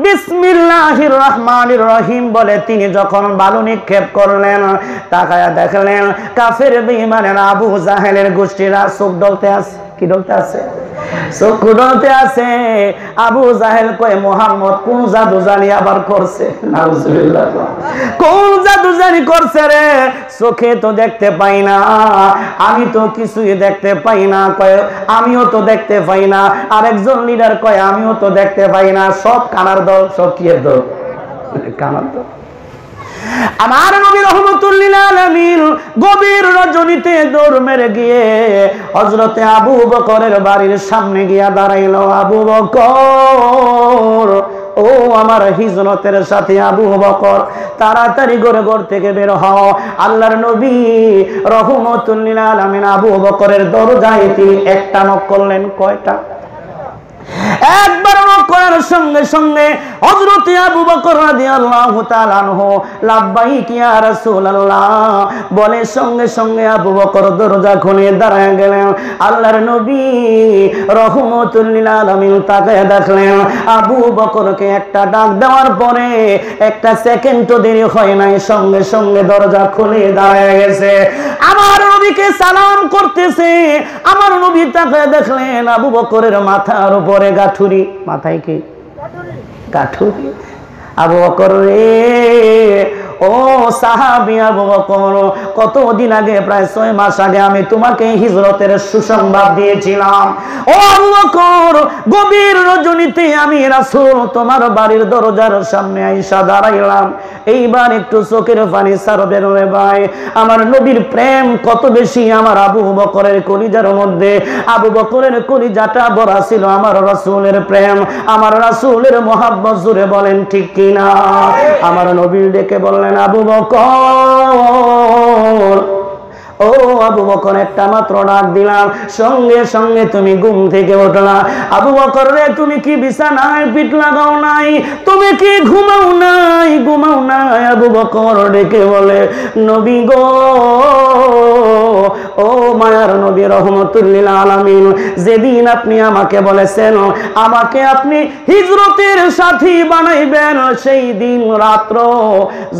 বিসমিল্লাহির রহমানির রহিম বলে তিনি যখন বালু নিক্ষেপ করলেন, তাকায়া দেখলেন কাফের বেঈমানের আবু জাহেলের গোষ্ঠীরা চোখ ডলতে আছে। কি ডলতে আছে? ডলতে আছে। আবু জাহেল মোহাম্মদ, কোন জাদু জানি আবার করছে? কোন জাদু জানি করছে রে? চোখে তো দেখতে পাই না। আমি তো কিছুই দেখতে পাই না। কয়, আমিও তো দেখতে পাই না। আরেকজন লিডার কয়, আমিও তো দেখতে পাই না। সব কানার দল, সব কি দল? কানার দল। আমার নবী রহমতুল্লিল আলামিন গভীর রজনীতে দৌড় মেরে গিয়ে হযরতে আবু বকরের বাড়ির সামনে গিয়া দাঁড়াইলো, আবু বকর, ও আমার হিজরতের সাথে আবু বকর, তাড়াতাড়ি করে ঘর থেকে বের হও। আল্লাহর নবী রহমতুল্লিল আলামিন আবু বকরের দরজায় তিনি একটা নক করলেন, কয়টা? একবার করার সঙ্গে সঙ্গে হযরত আবু বকর রাদিয়াল্লাহু তাআলা আনহু লাব্বাইক ইয়া রাসূলুল্লাহ বলে, সঙ্গে সঙ্গে আবু বকর দরজা খুলে দাঁড়ায় গেলেন। আল্লাহর নবী রহমতুল লিল আলামিন দেখলেন। আবু বকরকে একটা ডাক দেওয়ার পরে একটা সেকেন্ডও দেরি হয় নাই, সঙ্গে সঙ্গে দরজা খুলে দাঁড়ায় গেছে। আমার নবীকে সালাম করতেছে। আমার নবী তাকায় দেখলেন আবু বকরের মাথার উপরে গাঠুরি মাথায় কি? গাঠুরি। আবু বকর রে ও সাহাবি আবু বকর, কতদিন আগে, প্রায় ছয় মাস আগে আমি তোমাকে হিজরতের সুসংবাদ দিয়েছিলাম। ও আবু বকর, গভীর রজনীতে আমি রাসূল তোমার বাড়ির দরজার সামনে আইসা দাঁড়াইলাম। এইবার একটু চোখের পানি সারবে রে ভাই। আমার নবীর প্রেম কত বেশি আমার আবু বকরের কলিজার মধ্যে। আবু বকরের কলিজাটা ভরা ছিল আমার রাসূলের প্রেম। আমার রাসূলের মোহাব্বত জুড়ে বলেন, ঠিক কিনা? আমার নবী ডেকে বললেন আবু বকর। ও আবু বকর, একটা মাত্র ডাক দিলাম। সঙ্গে সঙ্গে তুমি ঘুম থেকে উঠলা। আবু বকর রে, তুমি কি বিছানায় পিঠ লাগাও নাই? তুমি কি ঘুমাও নাই? ঘুমাও নাই, আবু বকর ডেকে বলে, নবী গো, ও মায়ার নবী আলামিন, যেদিন আপনি আমাকে বলেছেন, আমাকে আপনি হিজরতের সাথী বানাইবেন, সেই দিন রাত্র,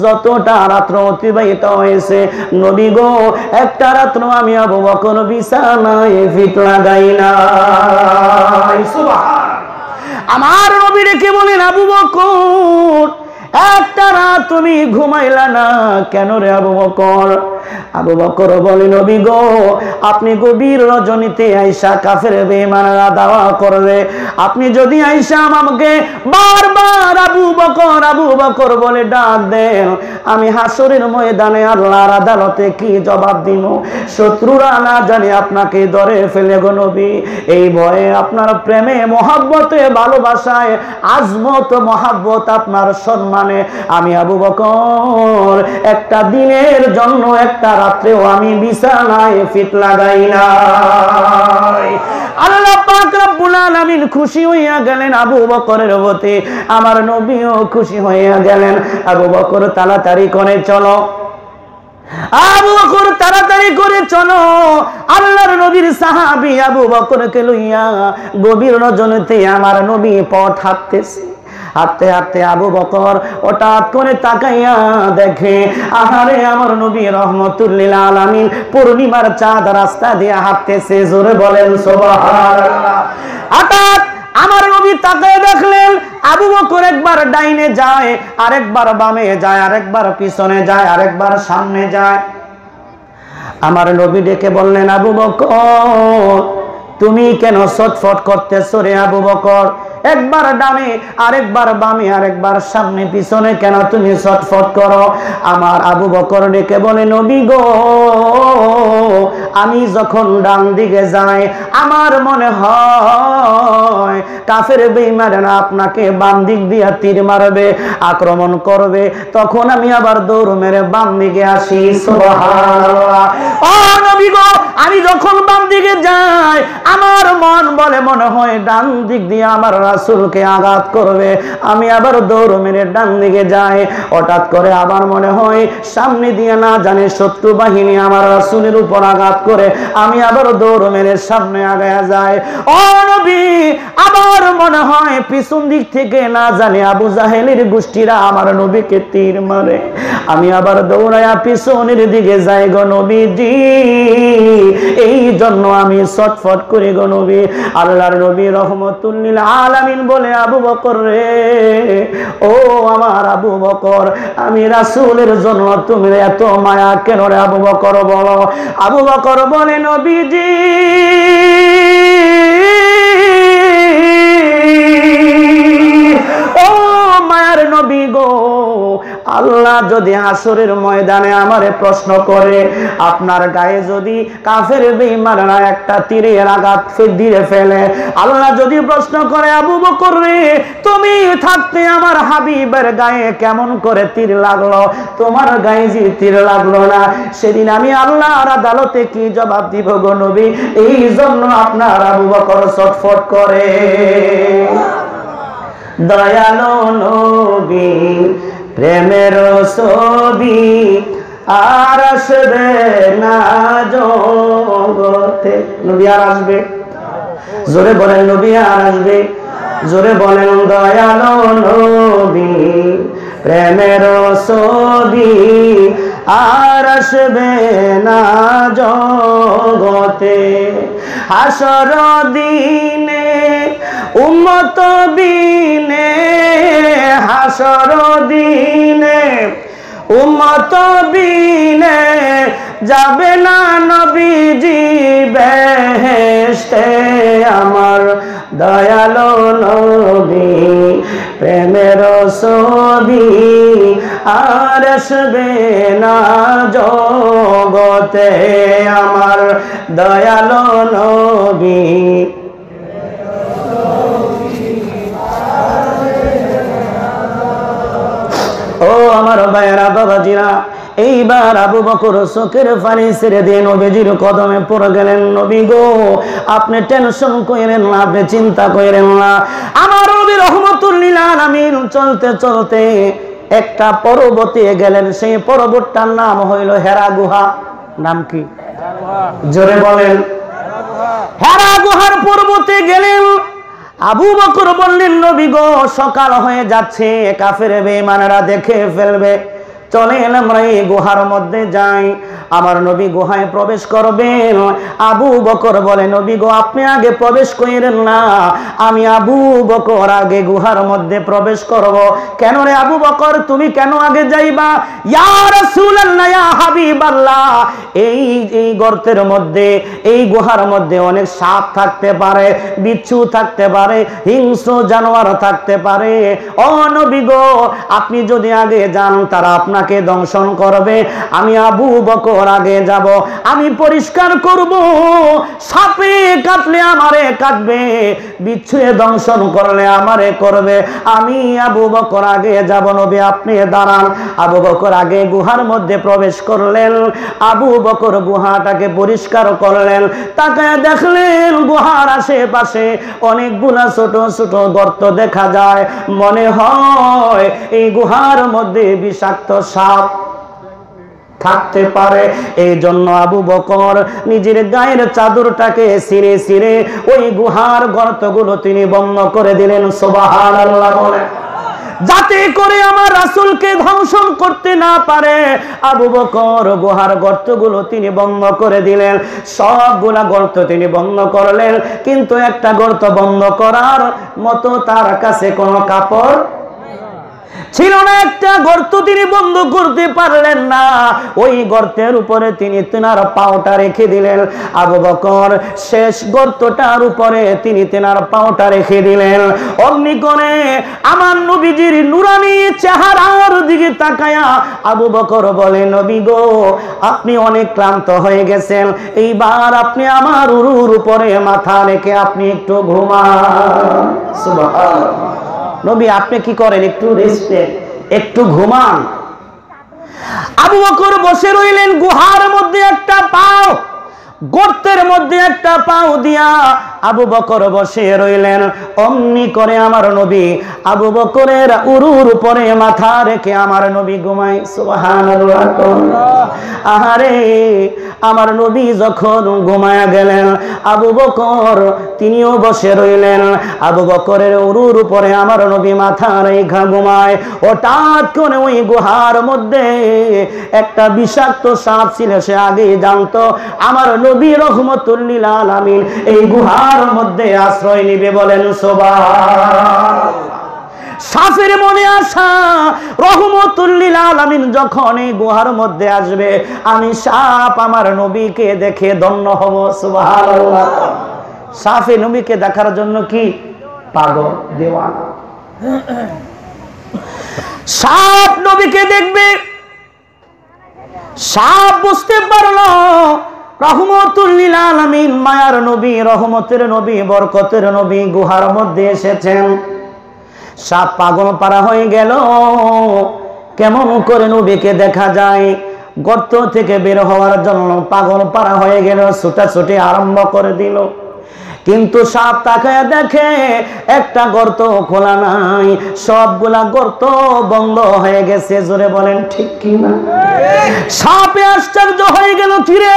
যতটা রাত্র অতিবাহিত হয়েছে, নবী গো একটা রাত্র আমি আবু বকর বিছানায় ফিট লাগাই না আমার নবী রেখে বলেন আবু বকর একটা রাত তুমি ঘুমাইলা না, কেন রে আবু বকর? আবু বকর বলে, নবী গো, আপনি গভীর রজনীতে আইসা কাফের বেমানরা দাওয়া করবে। আপনি যদি আইসা আমাকে বারবার আবু বকর আবু বকর বলে ডাক দেন, আমি হাসরের ময়দানে আল্লাহর আদালতে কি জবাব দিব শত্রুরা না জানি আপনাকে ধরে ফেলে গো নবী। এই ভয়ে আপনার প্রেমে, মহাব্বতে, ভালোবাসায় আজমত মহাব্বত আপনার সম্মান মানে আমি আবু বকর। একটা দিনের জন্য, একটা রাত্রেও আমি বিছানায় ফিট লাগাই না আল্লাহ খুশি হইয়া গেলেন আবু বকর তাড়াতাড়ি করে চলো। আবু বকর তাড়াতাড়ি করে চলো। আল্লাহর নবীর আবু বকরকে লইয়া গভীর রজনীতে আমার নবী পথ হাঁটতেছে। হাঁটতে হাঁটতে আবু বকর হঠাৎ করে তাকাইয়া দেখে, আহারে আমার নবী রহমতুল্লিল আলামিন পূর্ণিমার চাঁদ রাস্তা দিয়ে হাঁটতেছে। জোরে বলেন হঠাৎ আমার নবী তাকায় দেখলেন, আবু বকর একবার ডাইনে যায়, আরেকবার বামে যায়, আরেকবার পিছনে যায়, আরেকবার সামনে যায়। আমার নবী ডেকে বললেন, আবু বকর, তুমি কেন ছটফট করতেছো রে আবু বকর? একবার ডানে, আরেকবার বামে, আরেকবার সামনে, পিছনে কেন তুমি ছটফট করো? আমার আবু বকর ডেকে বলে, নবী গো, আমি যখন ডান দিকে যাই, আমার মনে হয় কাফের বেইমানেরা আপনাকে বাম দিক দিয়া তীর মারবে, আক্রমণ করবে। তখন আমি আবার দৌড় মেরে বাম দিকে আসি। আমি যখন বাম দিকে যাই, আমার মন বলে মনে হয় ডান দিক দিয়ে আমার রাসূলকে আঘাত করবে। আমি আবার দৌড় মেরে ডান দিকে যাই। হঠাৎ করে আবার মনে হয়, সামনে দিয়ে না জানে শত্রু বাহিনী আমার রাসূলের উপর আঘাত করে। আমি আবার দৌড় মেরে সামনে আগায়া যায় ও নবী, আবার মনে হয় পিছন দিক থেকে না জানে আবু জাহেলের গোষ্ঠীরা আমার নবীকে তীর মারে। আমি আবার দৌড়ায়া পিছনের দিকে যাই গো নবীজি। এই জন্য আমি ছটফট করি গো নবী। আল্লাহর নবী রহমতুল্লিল আলামিন বলে আবু বকর রে। ও আমার আবু বকর, আমি রাসূলের জন্য তুমি এত মায়া কেন রে আবু বকর বলো? আবু বকর বলে, নবীজি মায়ার নবী গো। আল্লাহ যদি আসরের ময়দানে আমারে প্রশ্ন করে, আপনার গায়ে যদি কাফের বেঈমানরা একটা তীরের আঘাত দিয়ে ফেলে, আল্লাহ যদি প্রশ্ন করে, আবু বকর রে, তুমি থাকতে আমার হাবিবের গায়ে কেমন করে তীর লাগল? তোমার গায়ে যে তীর লাগল না, সেদিন আমি আল্লাহর আদালতে কি জবাব দিব গো নবী? এই জন্য আপনার আবু বকর ছটফট করে। দয়ালো নবী, প্রেমের ছবি আর আসবে না জগতে। নবী আর আসবে। জোরে বলেন, নবী আর আসবে। জোরে বলেন, দয়ালো নবী, প্রেমের ছবি আর আসবে না জগতে। হাসর দিনে উম্মত বিনে হাসর দিনে, উম্মত বিনে যাবে না নবীজি বেহেশতে আমার দয়ালো নবী, প্রেমের ছবি আর আসবে না জগতে আমার দয়ালো নবী। ও আমার ভাইয়েরা বাবাজিরা এইবার আবু বকর চোখের পানি ছেড়ে দিয়ে নবীজির কদমে পড়ে গেলেন নবী গো আপনি টেনশন কইরেন না আপনি চিন্তা কইরেন না। আমার নবী রহমতুল্লিল আলামিন চলতে চলতে একটা পর্বতে গেলেন সেই পর্বতটার নাম হইল হেরা গুহা। নাম কি? জোরে বলেন। হেরা গুহার পর্বতে গেলেন আবু বকর বললেন নবী গো সকাল হয়ে যাচ্ছে কাফের বেঈমানেরা দেখে ফেলবে। চলেন আমরা এই গুহার মধ্যে যাই। আমার নবী গুহায় প্রবেশ করবেন। আবু বকর বলে, নবী গো, আপনি আগে প্রবেশ করেন না। আমি আবু বকর আগে গুহার মধ্যে প্রবেশ করব। কেন রে আবু বকর? তুমি কেন আগে যাইবা? ইয়া রাসূলুল্লাহ, ইয়া হাবিবাল্লাহ। এই এই গর্তের মধ্যে, এই গুহার মধ্যে অনেক সাপ থাকতে পারে, বিচ্ছু থাকতে পারে, হিংস্র জানোয়ার থাকতে পারে। ও নবী গো, আপনি যদি আগে যান, তারা আপনাকে দংশন করবে। আমি আবু বকর আগে যাব। আমি পরিষ্কার করব। সাপে কাটলে আমারে কাটবে। বিচ্ছুয়ে দংশন করলে আমারে করবে। আমি আবু বকর আগে যাব নবী, আপনি দাঁড়ান। আবু বকর আগে গুহার মধ্যে প্রবেশ করলেন। আবু বকর গুহাটাকে পরিষ্কার করলেন। তাকে দেখলেন গুহার আশেপাশে অনেকগুলা ছোট ছোট গর্ত দেখা যায়। মনে হয় এই গুহার মধ্যে বিষাক্ত সাপ থাকতে পারে। এই জন্য আবু বকর নিজের গায়ের চাদরটাকে সিরে সিরে ওই গুহার গর্তগুলো তিনি বন্ধ করে দিলেন। সোবাহার আল্লাহ বলে। যাতে করে আমার রাসূলকে ধ্বংসন করতে না পারে, আবু বকর গুহার গর্তগুলো তিনি বন্ধ করে দিলেন। সবগুলা গর্ত তিনি বন্ধ করলেন। কিন্তু একটা গর্ত বন্ধ করার মতো তার কাছে কোনো কাপড় ছিল না একটা গর্ত তিনি বন্ধ করতে পারলেন না। ওই গর্তের উপরে তিনি তেনার পাওটা রেখে দিলেন। আবু বকর শেষ গর্তটার উপরে তিনি তেনার পাওটা রেখে দিলেন। অগ্নি করে আমার নবীজির নুরানি চেহারার দিকে তাকায়া আবু বকর বলে, নবী গো, আপনি অনেক ক্লান্ত হয়ে গেছেন। এইবার আপনি আমার উরুর উপরে মাথা রেখে আপনি একটু ঘুমান। সুবহানাল্লাহ। নবী, আপনি কি করেন? একটু রেস্ট একটু ঘুমান। আবু বকর বসে রইলেন, গুহার মধ্যে একটা পাও, গর্তের মধ্যে একটা পাও দিয়া আবু বকর বসে রইলেন। অমনি করে আমার নবী আবু বকরের উরুর উপরে মাথা রেখে আমার নবী সুবহানাল্লাহ। আহারে, আমার নবী যখন ঘুমায়া গেলেন, আবু বকর তিনিও বসে রইলেন। আবু বকরের উরুর উপরে আমার নবী মাথা রেখা ঘুমায়। হঠাৎ করে ওই গুহার মধ্যে একটা বিষাক্ত সাপ ছিল, সে আগেই জানতো। আমার নবী রহমতুল্লিল আলামিন এই গুহার মধ্যে আশ্রয় নিবে বলেন সোবা সাফের মনে আসা রহমতুল্লিল আলামিন যখন এই গুহার মধ্যে আসবে, আমি সাপ আমার নবীকে দেখে ধন্য হব, সুবহানাল্লাহ। সাফে নবীকে দেখার জন্য কি? পাগল, দেওয়ানা। সাপ নবীকে দেখবে, সাপ বুঝতে পারল আলামিন, মায়ার নবী, রহমতের নবী, বরকতের নবী গুহার মধ্যে এসেছেন। সাপ পাগল পারা হয়ে গেল। কেমন করে নবীকে দেখা যায়? গর্ত থেকে বের হওয়ার জন্য পাগল পারা হয়ে গেল, ছুটাছুটি আরম্ভ করে দিল। কিন্তু সাপ তাকায় দেখে একটা গর্ত খোলা নাই। সবগুলা গর্ত বন্ধ হয়ে গেছে। জোরে বলেন, ঠিক কি না সাপে আশ্চর্য হয়ে গেল, ফিরে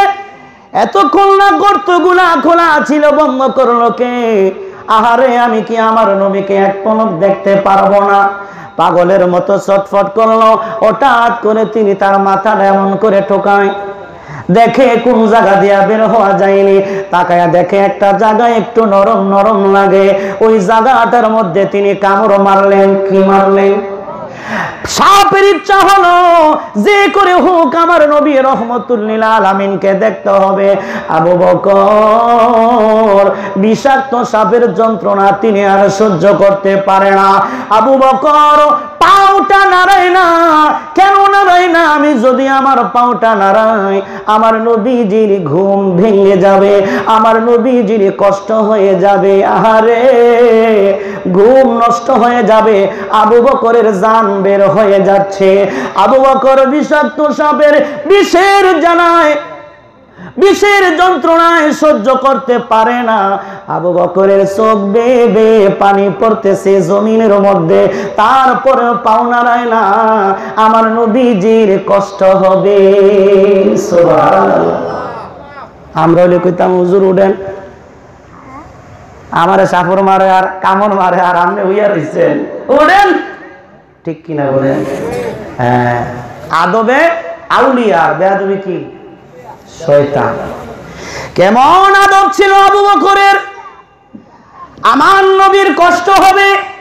এতক্ষণ না গর্তগুলা খোলা ছিল বন্ধ করল কে? আহারে, আমি কি আমার নবীকে এক পলক দেখতে পারব না? পাগলের মতো চটফট করল, হঠাৎ করে তিনি তার মাথাটা এমন করে ঠোকায়। দেখে কোন জায়গা দিয়া বের হওয়া যায়নি। তাকায়া দেখে একটা জায়গা একটু নরম নরম লাগে। ওই জায়গাটার মধ্যে তিনি কামড় মারলেন, কি মারলেন? সাপের ইচ্ছা হলো যে করে হোক আমার নবী রহমতুল্লিল আলামিনকে দেখতে হবে। আবু বকর বিষাক্ত সাপের যন্ত্রণা তিনি আর সহ্য করতে পারে না। আবু বকর পাউটা নাড়াই না। কেন নাড়াই না? আমি যদি আমার পাউটা নাড়াই, আমার নবীজির ঘুম ভেঙে যাবে, আমার নবীজির কষ্ট হয়ে যাবে। আহারে, ঘুম নষ্ট হয়ে যাবে। আবু বকরের জান বের হয়ে যাচ্ছে। আবু বকর বিষাক্ত সাপের বিষের জানায় বিষের যন্ত্রণায় সহ্য করতে পারে না। আবু বকরের চোখ বেয়ে বেয়ে পানি পড়তেছে জমিনের মধ্যে। তারপরে পাওনারায় না, আমার নবীজির কষ্ট হবে। আমরা হলে কইতাম, হুজুর, উঠেন। আমারে সাফর মারে আর কামড় মারে আর আপনি উইয়া রইছেন। উঠেন! ঠিক কিনা বলেন হ্যাঁ। আদবে আউলিয়ার বেহাদবি কি? শয়তান। কেমন আদব ছিল আবু বকরের? আমার নবীর কষ্ট হবে।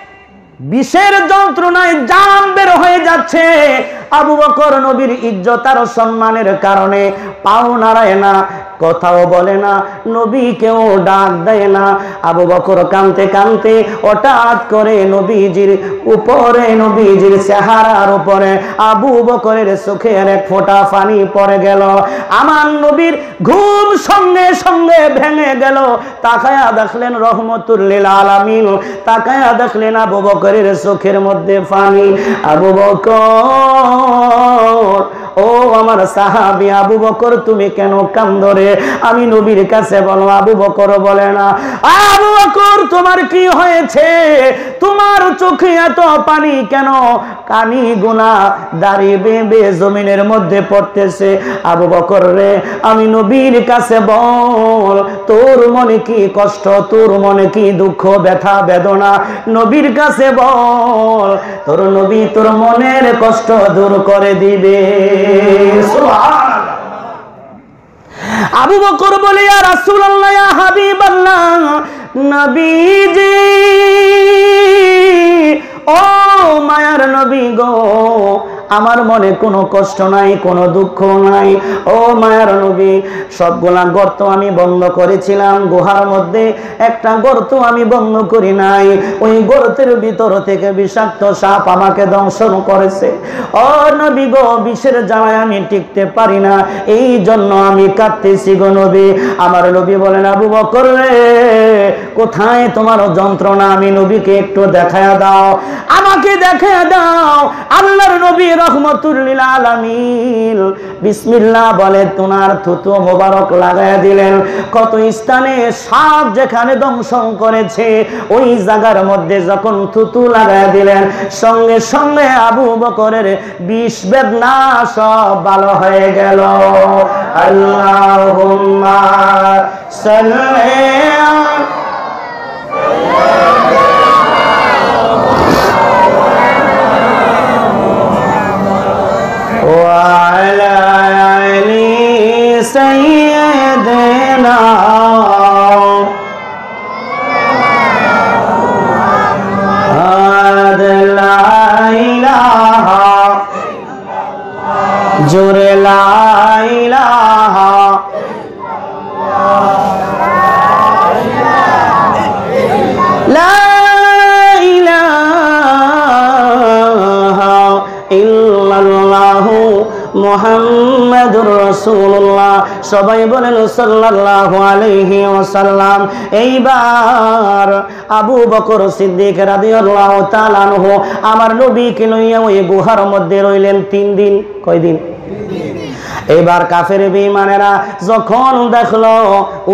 বিষের যন্ত্রণায় জান বের হয়ে যাচ্ছে। আবু বকর নবীর ইজ্জত আর সম্মানের কারণে পাও নাড়ায় না, কথাও বলে না, নবীকেও ডাক দেয় না। আবু বকর কানতে কানতে হঠাৎ করে নবীজির উপরে, নবীজির চেহারার উপরে আবু বকরের চোখের এক ফোঁটা পানি পড়ে গেল। আমার নবীর ঘুম সঙ্গে সঙ্গে ভেঙে গেল। তাকায়া দেখলেন রহমতুল্লিল আলামিন, তাকায়া দেখলেন আবু বকরের চোখের মধ্যে পানি। আবু বকর ও আমার সাহাবি আবু বকর, তুমি কেন কান্দরে আমি নবীর কাছে বলো, আবু বকর বলে না, আবু বকর, তোমার কি হয়েছে? তোমার চোখে এত পানি কেন? কানি গুনা দাড়ি বেবে জমিনের মধ্যে পড়তেছে। আবু বকর রে, আমি নবীর কাছে বল, তোর মনে কি কষ্ট, তোর মনে কি দুঃখ, ব্যথা, বেদনা? নবীর কাছে বল, তোর নবী তোর মনের কষ্ট দূর করে দিবে। আবু বকর বলে ইয়া রাসূলুল্লাহ ইয়া হাবিবাল্লাহ নবীজি ও মায়ার নবী গো, আমার মনে কোনো কষ্ট নাই, কোনো দুঃখ নাই। ও মায়ার নবী, সবগুলা গর্ত আমি বন্ধ করেছিলাম, গুহার মধ্যে একটা গর্ত আমি বন্ধ করি নাই। ওই গর্তের ভিতর থেকে বিষাক্ত সাপ আমাকে দংশন করেছে। ও নবী গো, বিষের জ্বালায় আমি টিকতে পারি না, এই জন্য আমি কাঁদতেছি গো নবী। আমার নবী বলেন, আবু বকর রে, কোথায় তোমার যন্ত্রণা? আমি নবীকে একটু দেখায় দাও। আমাকে দেখায় দাও। আল্লাহর নবী রহমতুল্লিল আলামিন। বিসমিল্লাহ বলে, তোমার থুতু মোবারক লাগায় দিলেন। কত স্থানে সাপ যেখানে দংশন করেছে, ওই জায়গার মধ্যে যখন থুতু লাগায় দিলেন, সঙ্গে সঙ্গে আবু বকরের বিষ বেদনা সব ভালো হয়ে গেল। আল্লাহুম্মা সাল্লি না সবাই বলেন সাল্লাল্লাহু আলাইহি ওয়াসাল্লাম। এইবার আবু বকর সিদ্দিক রাদিয়াল্লাহু তাআলা আনহু আমার নবীকে লইয়া ওই গুহার মধ্যে রইলেন তিন দিন। কয়দিন এবার কাফের বেঈমানেরা যখন দেখল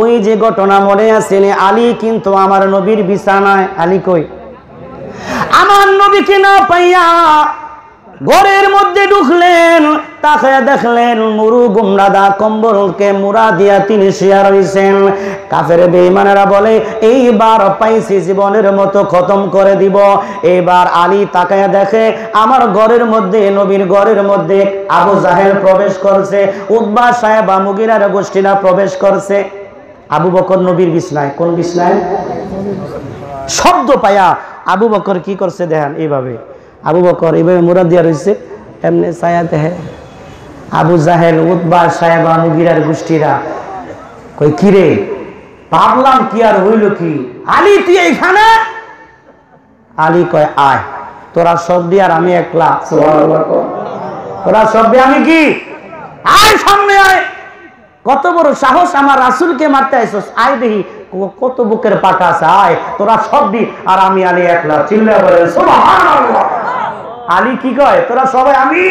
ওই যে ঘটনা মনে আসেন আলী কিন্তু আমার নবীর বিছানায়, আলী কই? আমার নবীকে না পাইয়া ঘরের মধ্যে ঢুকলেন তাকে দেখলেন মুরু গুমরাদা কম্বলকে মুরা দিয়া তিনি শিয়ার হইছেন কাফের বেঈমানেরা বলে, এইবার পাইছি জীবনের মতো খতম করে দিব। এবার আলী তাকায়া দেখে, আমার ঘরের মধ্যে, নবীর ঘরের মধ্যে আবু জাহেল প্রবেশ করছে। উদ্বা সাহেব মুগিরার গোষ্ঠীরা প্রবেশ করছে। আবু বকর নবীর বিছনায়, কোন বিছনায়? শব্দ পায়া আবু বকর কি করছে দেখেন এইভাবে। আবু বকর এইভাবে মুরাদ দিয়া রয়েছে এমনি ছায়া দেহে আবু জাহেল উদ্বা সাহেব মুগিরার গোষ্ঠীরা। কই কিরে ভাবলাম কি আর হইল কি? আলী তুই এইখানে? আলী কয় আয়। তোরা সব দিয়ে আর আমি একলা। তোরা সব দিয়ে আমি কি? আয় সামনে আয়। কত বড় সাহস আমার রাসুলকে মারতে আইসস। আয় দেখি কত বুকের পাটা আছে। আয় তোরা সব দি আর আমি আলী একলা। চিল্লা বলে সুবহানাল্লাহ। আলী কি কয় তোরা সবাই আমি?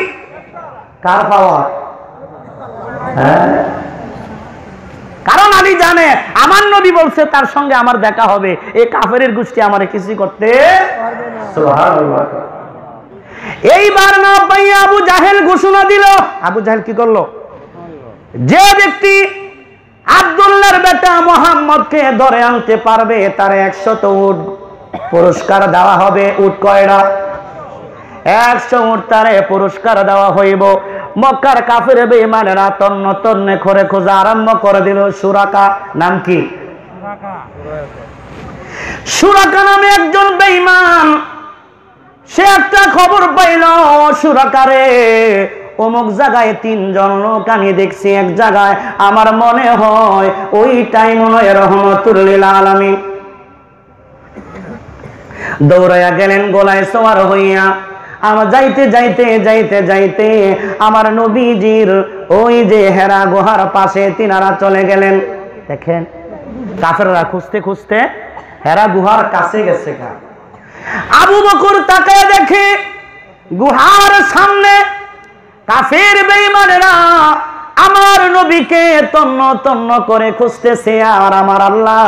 কার পাওয়ার হ্যাঁ? কারণ আলী জানে আমার নবী বলছে তার সঙ্গে আমার দেখা হবে। এই কাফেরের গোষ্ঠী আমার কিছু করতে এইবার না পাইয়া আবু জাহেল ঘোষণা দিল। আবু জাহেল কি করল? যে ব্যক্তি আব্দুল্লাহর বেটা মোহাম্মদকে ধরে আনতে পারবে তার একশত উট পুরস্কার দেওয়া হবে। উট কয়রা একশো পুরস্কার দেওয়া হইব। মক্কার কাফের বেমানেরা তন্ন তন্নে করে খোঁজা আরম্ভ করে দিল সুরাকা। নাম কি? সুরাকা। নামে একজন বেঈমান। সে একটা খবর পাইল সুরাকারে অমুক জায়গায় তিনজন লোক আমি দেখছি এক জায়গায়। আমার মনে হয় ওইটাই মনে হয় রহমতুল্লিল আলমী দৌড়াইয়া গেলেন গোলায় সোয়ার হইয়া আমার যাইতে যাইতে যাইতে যাইতে আমার নবীজির ওই যে হেরা গুহার পাশে তিনারা চলে গেলেন। দেখেন, কাফেররা খুঁজতে খুঁজতে হেরা গুহার কাছে গেছে আবু বকর তাকায় দেখে গুহার সামনে কাফের বেঈমানেরা আমার নবীকে তন্ন তন্ন করে খুঁজতেছে আর আমার আল্লাহ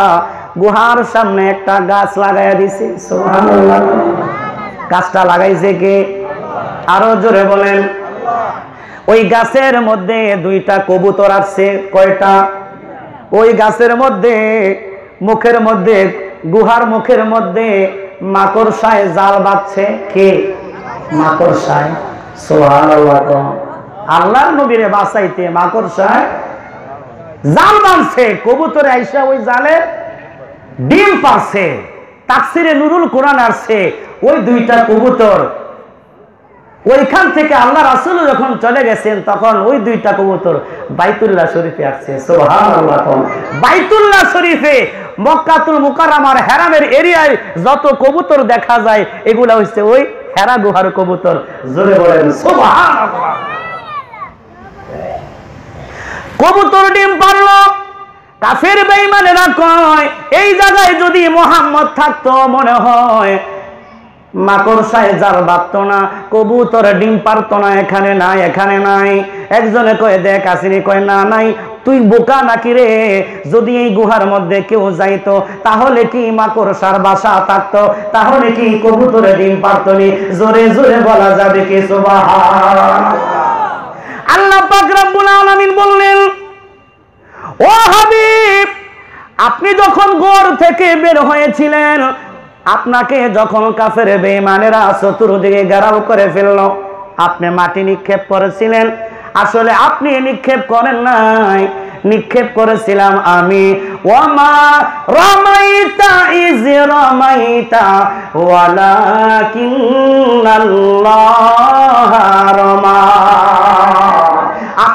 গুহার সামনে একটা গাছ লাগাইয়া দিছে। সুবহানাল্লাহ। গাছটা লাগাইছে কে? আরও জোরে বলেন। ওই গাছের মধ্যে দুইটা কবুতর আসছে কয়টা? ওই গাছের মধ্যে, মুখের মধ্যে, গুহার মুখের মধ্যে মাকড়সায় জাল বাঁধছে কে? মাকড়সায়। সুবহানাল্লাহ আল্লাহর নবীরে বাঁচাইতে মাকড়সায় জাল বাঁধছে, কবুতরে আইসা ওই জালের ডিম পারছে তাফসিরে নুরুল কোরআন আসছে ওই দুইটা কবুতর। ওইখান থেকে আল্লাহ রাসুল যখন চলে গেছেন, তখন ওই দুইটা কবুতর বাইতুল্লাহ শরীফে আসছে। বাইতুল্লাহ শরীফে মক্কাতুল মুকাররমার হেরামের এরিয়ায় যত কবুতর দেখা যায়, এগুলা হচ্ছে ওই হেরা গুহার কবুতর। জোরে বলেন কবুতর ডিম পারল, কাফের বেঈমানেরা কয়, এই জায়গায় যদি মোহাম্মদ থাকতো মনে হয় মাকড়সায় জাল বাঁধতো না, কবুতর ডিম পারতো না, এখানে নাই এখানে নাই। একজনে কয়ে, দেখ আসিনি। কয়, না, নাই। তুই বোকা নাকি রে? যদি এই গুহার মধ্যে কেউ তাহলে কি মাকড়সার বাসা তাহলে কি ডিম পারতো নি? জোরে জোরে বলা যাবে কি আল্লাহ আলামিন বললেন, ও হাবিব, আপনি যখন গোর থেকে বের হয়েছিলেন আপনাকে যখন কাফের বেঈমানেরা চতুর্দিকে গেরাও করে ফেলল, আপনি মাটি নিক্ষেপ করেছিলেন। আসলে আপনি নিক্ষেপ করেন নাই। নিক্ষেপ করেছিলাম আমি। ওয়ামা রামাইতা ইজ রামাইতা, ওয়ালাকিন্নাল্লাহ রামা।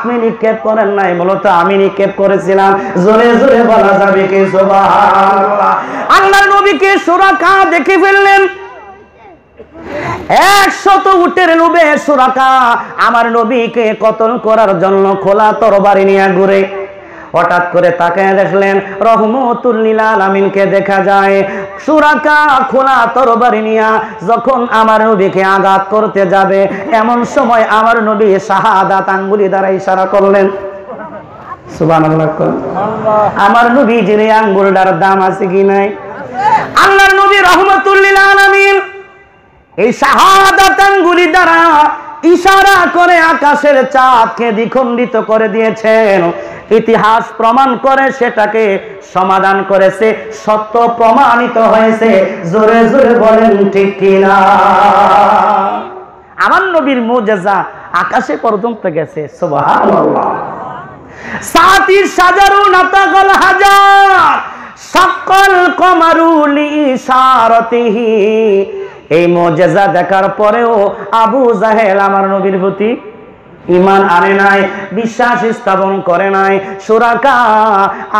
আপনি নিক্ষেপ করেন নাই, মূলত আমি নিক্ষেপ করেছিলাম। জোরে জোরে বলা যাবে কি আল্লাহ নবীকে সুরাকা দেখে ফেললেন। একশত উটের লোভে সুরাকা আমার নবীকে কতল করার জন্য খোলা তরবারি নিয়ে ঘুরে। হঠাৎ করে তাকায় দেখলেন রহমতুল্লিল আলামিনকে দেখা যায়। সুরাকা খোলা তরবারি নিয়া যখন আমার নবীকে আঘাত করতে যাবে এমন সময় আমার নবী শাহাদাত আঙ্গুলি দ্বারা ইশারা করলেন। আমার নবী যিনি আঙ্গুলটার দাম আছে কি নাই? আল্লাহর নবী রহমতুল্লিল আলামিন এই শাহাদাত আঙ্গুলি দ্বারা ইশারা করে আকাশের চাঁদকে দ্বিখণ্ডিত করে দিয়েছেন। ইতিহাস প্রমাণ করে, সেটাকে সমাধান করেছে, সত্য প্রমাণিত হয়েছে। জোরে জোরে বলেন, ঠিক কিনা? আমার নবীর মুজেজা আকাশে পর্যন্ত গেছে হাজার, সকল কমারুলি এই মুজেজা দেখার পরেও আবু জাহেল, আমার নবীর প্রতি ইমান আনে নাই, বিশ্বাস স্থাপন করে নাই। সুরাকা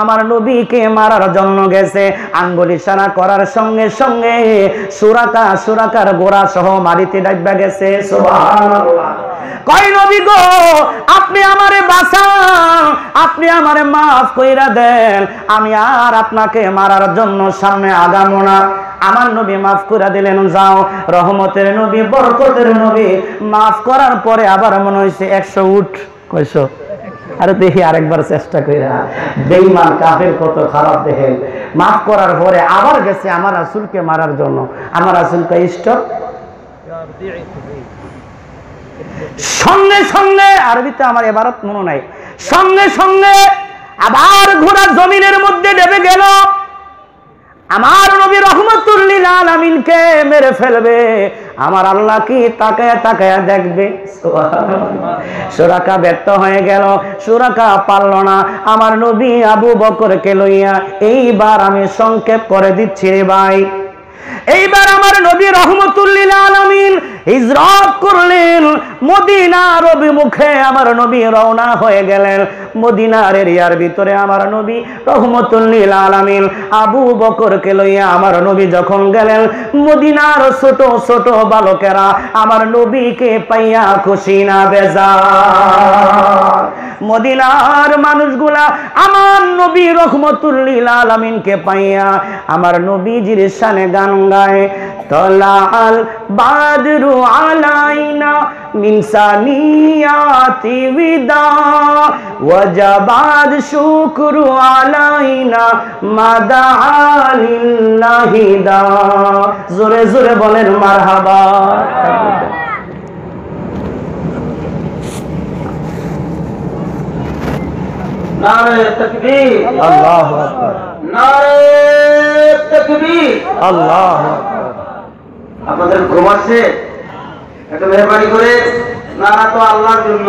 আমার নবীকে মারার জন্য গেছে, আঙ্গুল ইশারা করার সঙ্গে সঙ্গে সুরাকা, সুরাকার গোড়া সহ মারিতে ডাইবা গেছে। নবী গো, আপনি আমারে বাঁচান, আপনি আমারে মাফ কইরা দেন, আমি আর আপনাকে মারার জন্য সামনে আগামো না। আমার নবী মাফ করে দিলেন, যাও, রহমতের নবী, বরকতের নবী, মাফ করার পরে আবার মনে হয়েছে একশো উঠ, কয়শো? আরে দেখি আরেকবার চেষ্টা কইরা। বেইমান কাফের কত খারাপ দেখেন। মাফ করার পরে আবার গেছে আমার রাসূলকে মারার জন্য। আমার রাসূলকে স্টপ সঙ্গে সঙ্গে আরবিতে আমার এবারত মনে নাই। সঙ্গে সঙ্গে আবার ঘোড়া জমিনের মধ্যে ডেবে গেল। আমার নবী রহমতুল্লিল আলমিনকে মেরে ফেলবে। আমার আল্লাহ কি তাকায় তাকায় দেখবে? সুরাকা ব্যর্থ হয়ে গেল, সুরাকা পারল না। আমার নবী আবু বকরকে লইয়া এইবার আমি সংক্ষেপ করে দিচ্ছি রে ভাই। এইবার আমার নবী রহমতুল্লিল আলামিন হিজরত করলেন। মদিনার অভিমুখে আমার নবী রওনা হয়ে গেলেন। মদিনার এরিয়ার ভিতরে আমার নবী রহমতুল্লিল আলামিন আবু বকরকে লইয়া আমার নবী যখন গেলেন, মদিনার ছোট ছোট বালকেরা আমার নবীকে পাইয়া খুশি না বেজার মদিনার মানুষগুলা আমার নবী রহমতুল্লিল আলামিনকে পাইয়া আমার নবীজির শানে গান গায় তলাল বাদরু আলাইনা সানিয়াতি বিদা। ওয়াজাবাদ শুকরু আলাইনা মাদা আলিল্লাহি দা। জোরে জোরে বলেন মারহাবা। নারে তকবীর। আল্লাহু আকবার। নারে আল্লাহ। আপনাদের ঘুম আসছে একটু মেহরবানি করে নারা তো আল্লাহর জন্য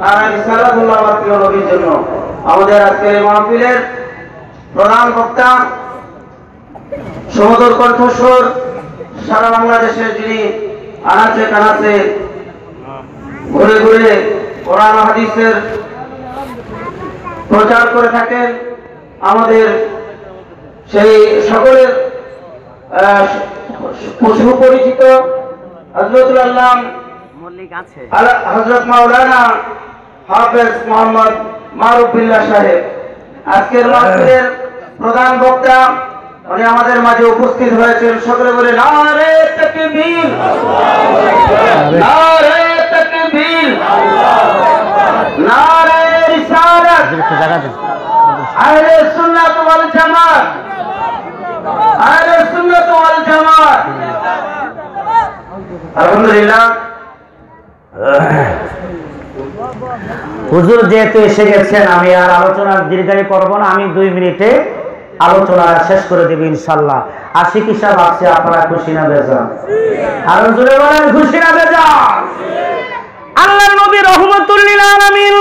নারা ইসালাতুল্লাহ প্রিয় নবীর জন্য। আমাদের আজকের এই মাহফিলের প্রধান বক্তা সমুদর কণ্ঠস্বর সারা বাংলাদেশের যিনি আনাচে কানাচে ঘুরে ঘুরে কোরআন হাদিসের প্রচার করে থাকেন আমাদের সেই সকলের সুপরিচিত হজরতুল আল্লাহ হজরত মাওলানা হাফেজ মোহাম্মদ মারুফিল্লাহ সাহেব। আজকের মাহফিলের প্রধান বক্তা উনি আমাদের মাঝে উপস্থিত হয়েছেন। সকলে বলে নারে তাকবীর নারে তাকবীর নারে রিসালাত আহলে সুন্নাত ওয়াল জামাত আহলে সুন্নাত ওয়াল জামাত হুজুর যেহেতু এসে গেছেন, আমি আর আলোচনা দীর্ঘায়ী করব না, আমি দুই মিনিটে আলোচনা শেষ করে দেব ইনশাল্লাহ। আশি হিসাব আছে, আপনারা খুশি না বেজান আর জুড়ে বলেন, খুশি না বেজান আল্লাহ নবী রহমতুল্লিল আলামিন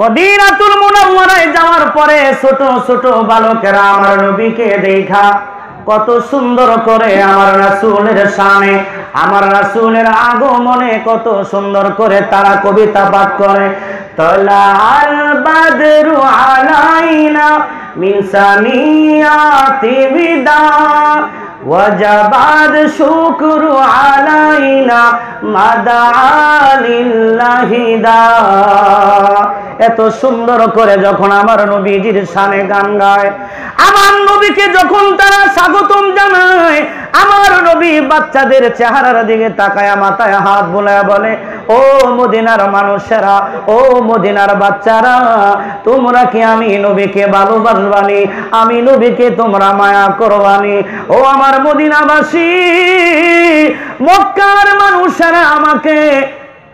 মদিনাতুল মুনাওয়ারায় যাওয়ার পরে ছোট ছোট বালকেরা আমার নবীকে দেখা। কত সুন্দর করে আমার রাসূলের শানে আমার রাসূলের আগমনে কত সুন্দর করে তারা কবিতা পাঠ করে। তলাল বাদরু আলাইনা মিন সানিয়াতি বিদা। ওয়াজাবাদ শুকরু আলাইনা মাদা লিল্লাহি দা। এত সুন্দর করে যখন আমার নবীজির শানে গান গায়, আমার নবীকে যখন তারা স্বাগতম জানায়, আমার নবী বাচ্চাদের চেহারার দিকে তাকায় মাথায় হাত বোলায় বলে, ও মদিনার মানুষেরা, ও মদিনার বাচ্চারা, তোমরা কি আমি নবীকে ভালোবাসবানি? আমি নবীকে তোমরা মায়া করবানি? ও আমার মদিনাবাসী, মক্কার মানুষেরা আমাকে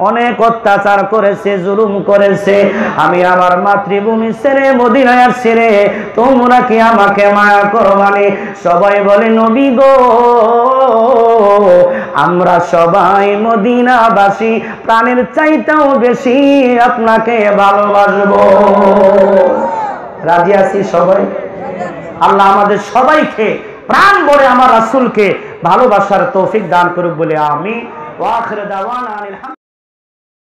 অনেক অত্যাচার করেছে, জুলুম করেছে। আমি আমার মাতৃভূমি ছেড়ে মদিনায় ছেড়ে তোমরা কি আমাকে মায়া করবানি সবাই বলে, নবী গো, আমরা সবাই মদিনাবাসী, প্রাণের চাইতেও বেশি আপনাকে ভালোবাসবো। রাজি আছি সবাই? আল্লাহ আমাদের সবাইকে প্রাণ ভরে আমার রাসুলকে ভালোবাসার তৌফিক দান করুক বলে আমি দাওয়ানা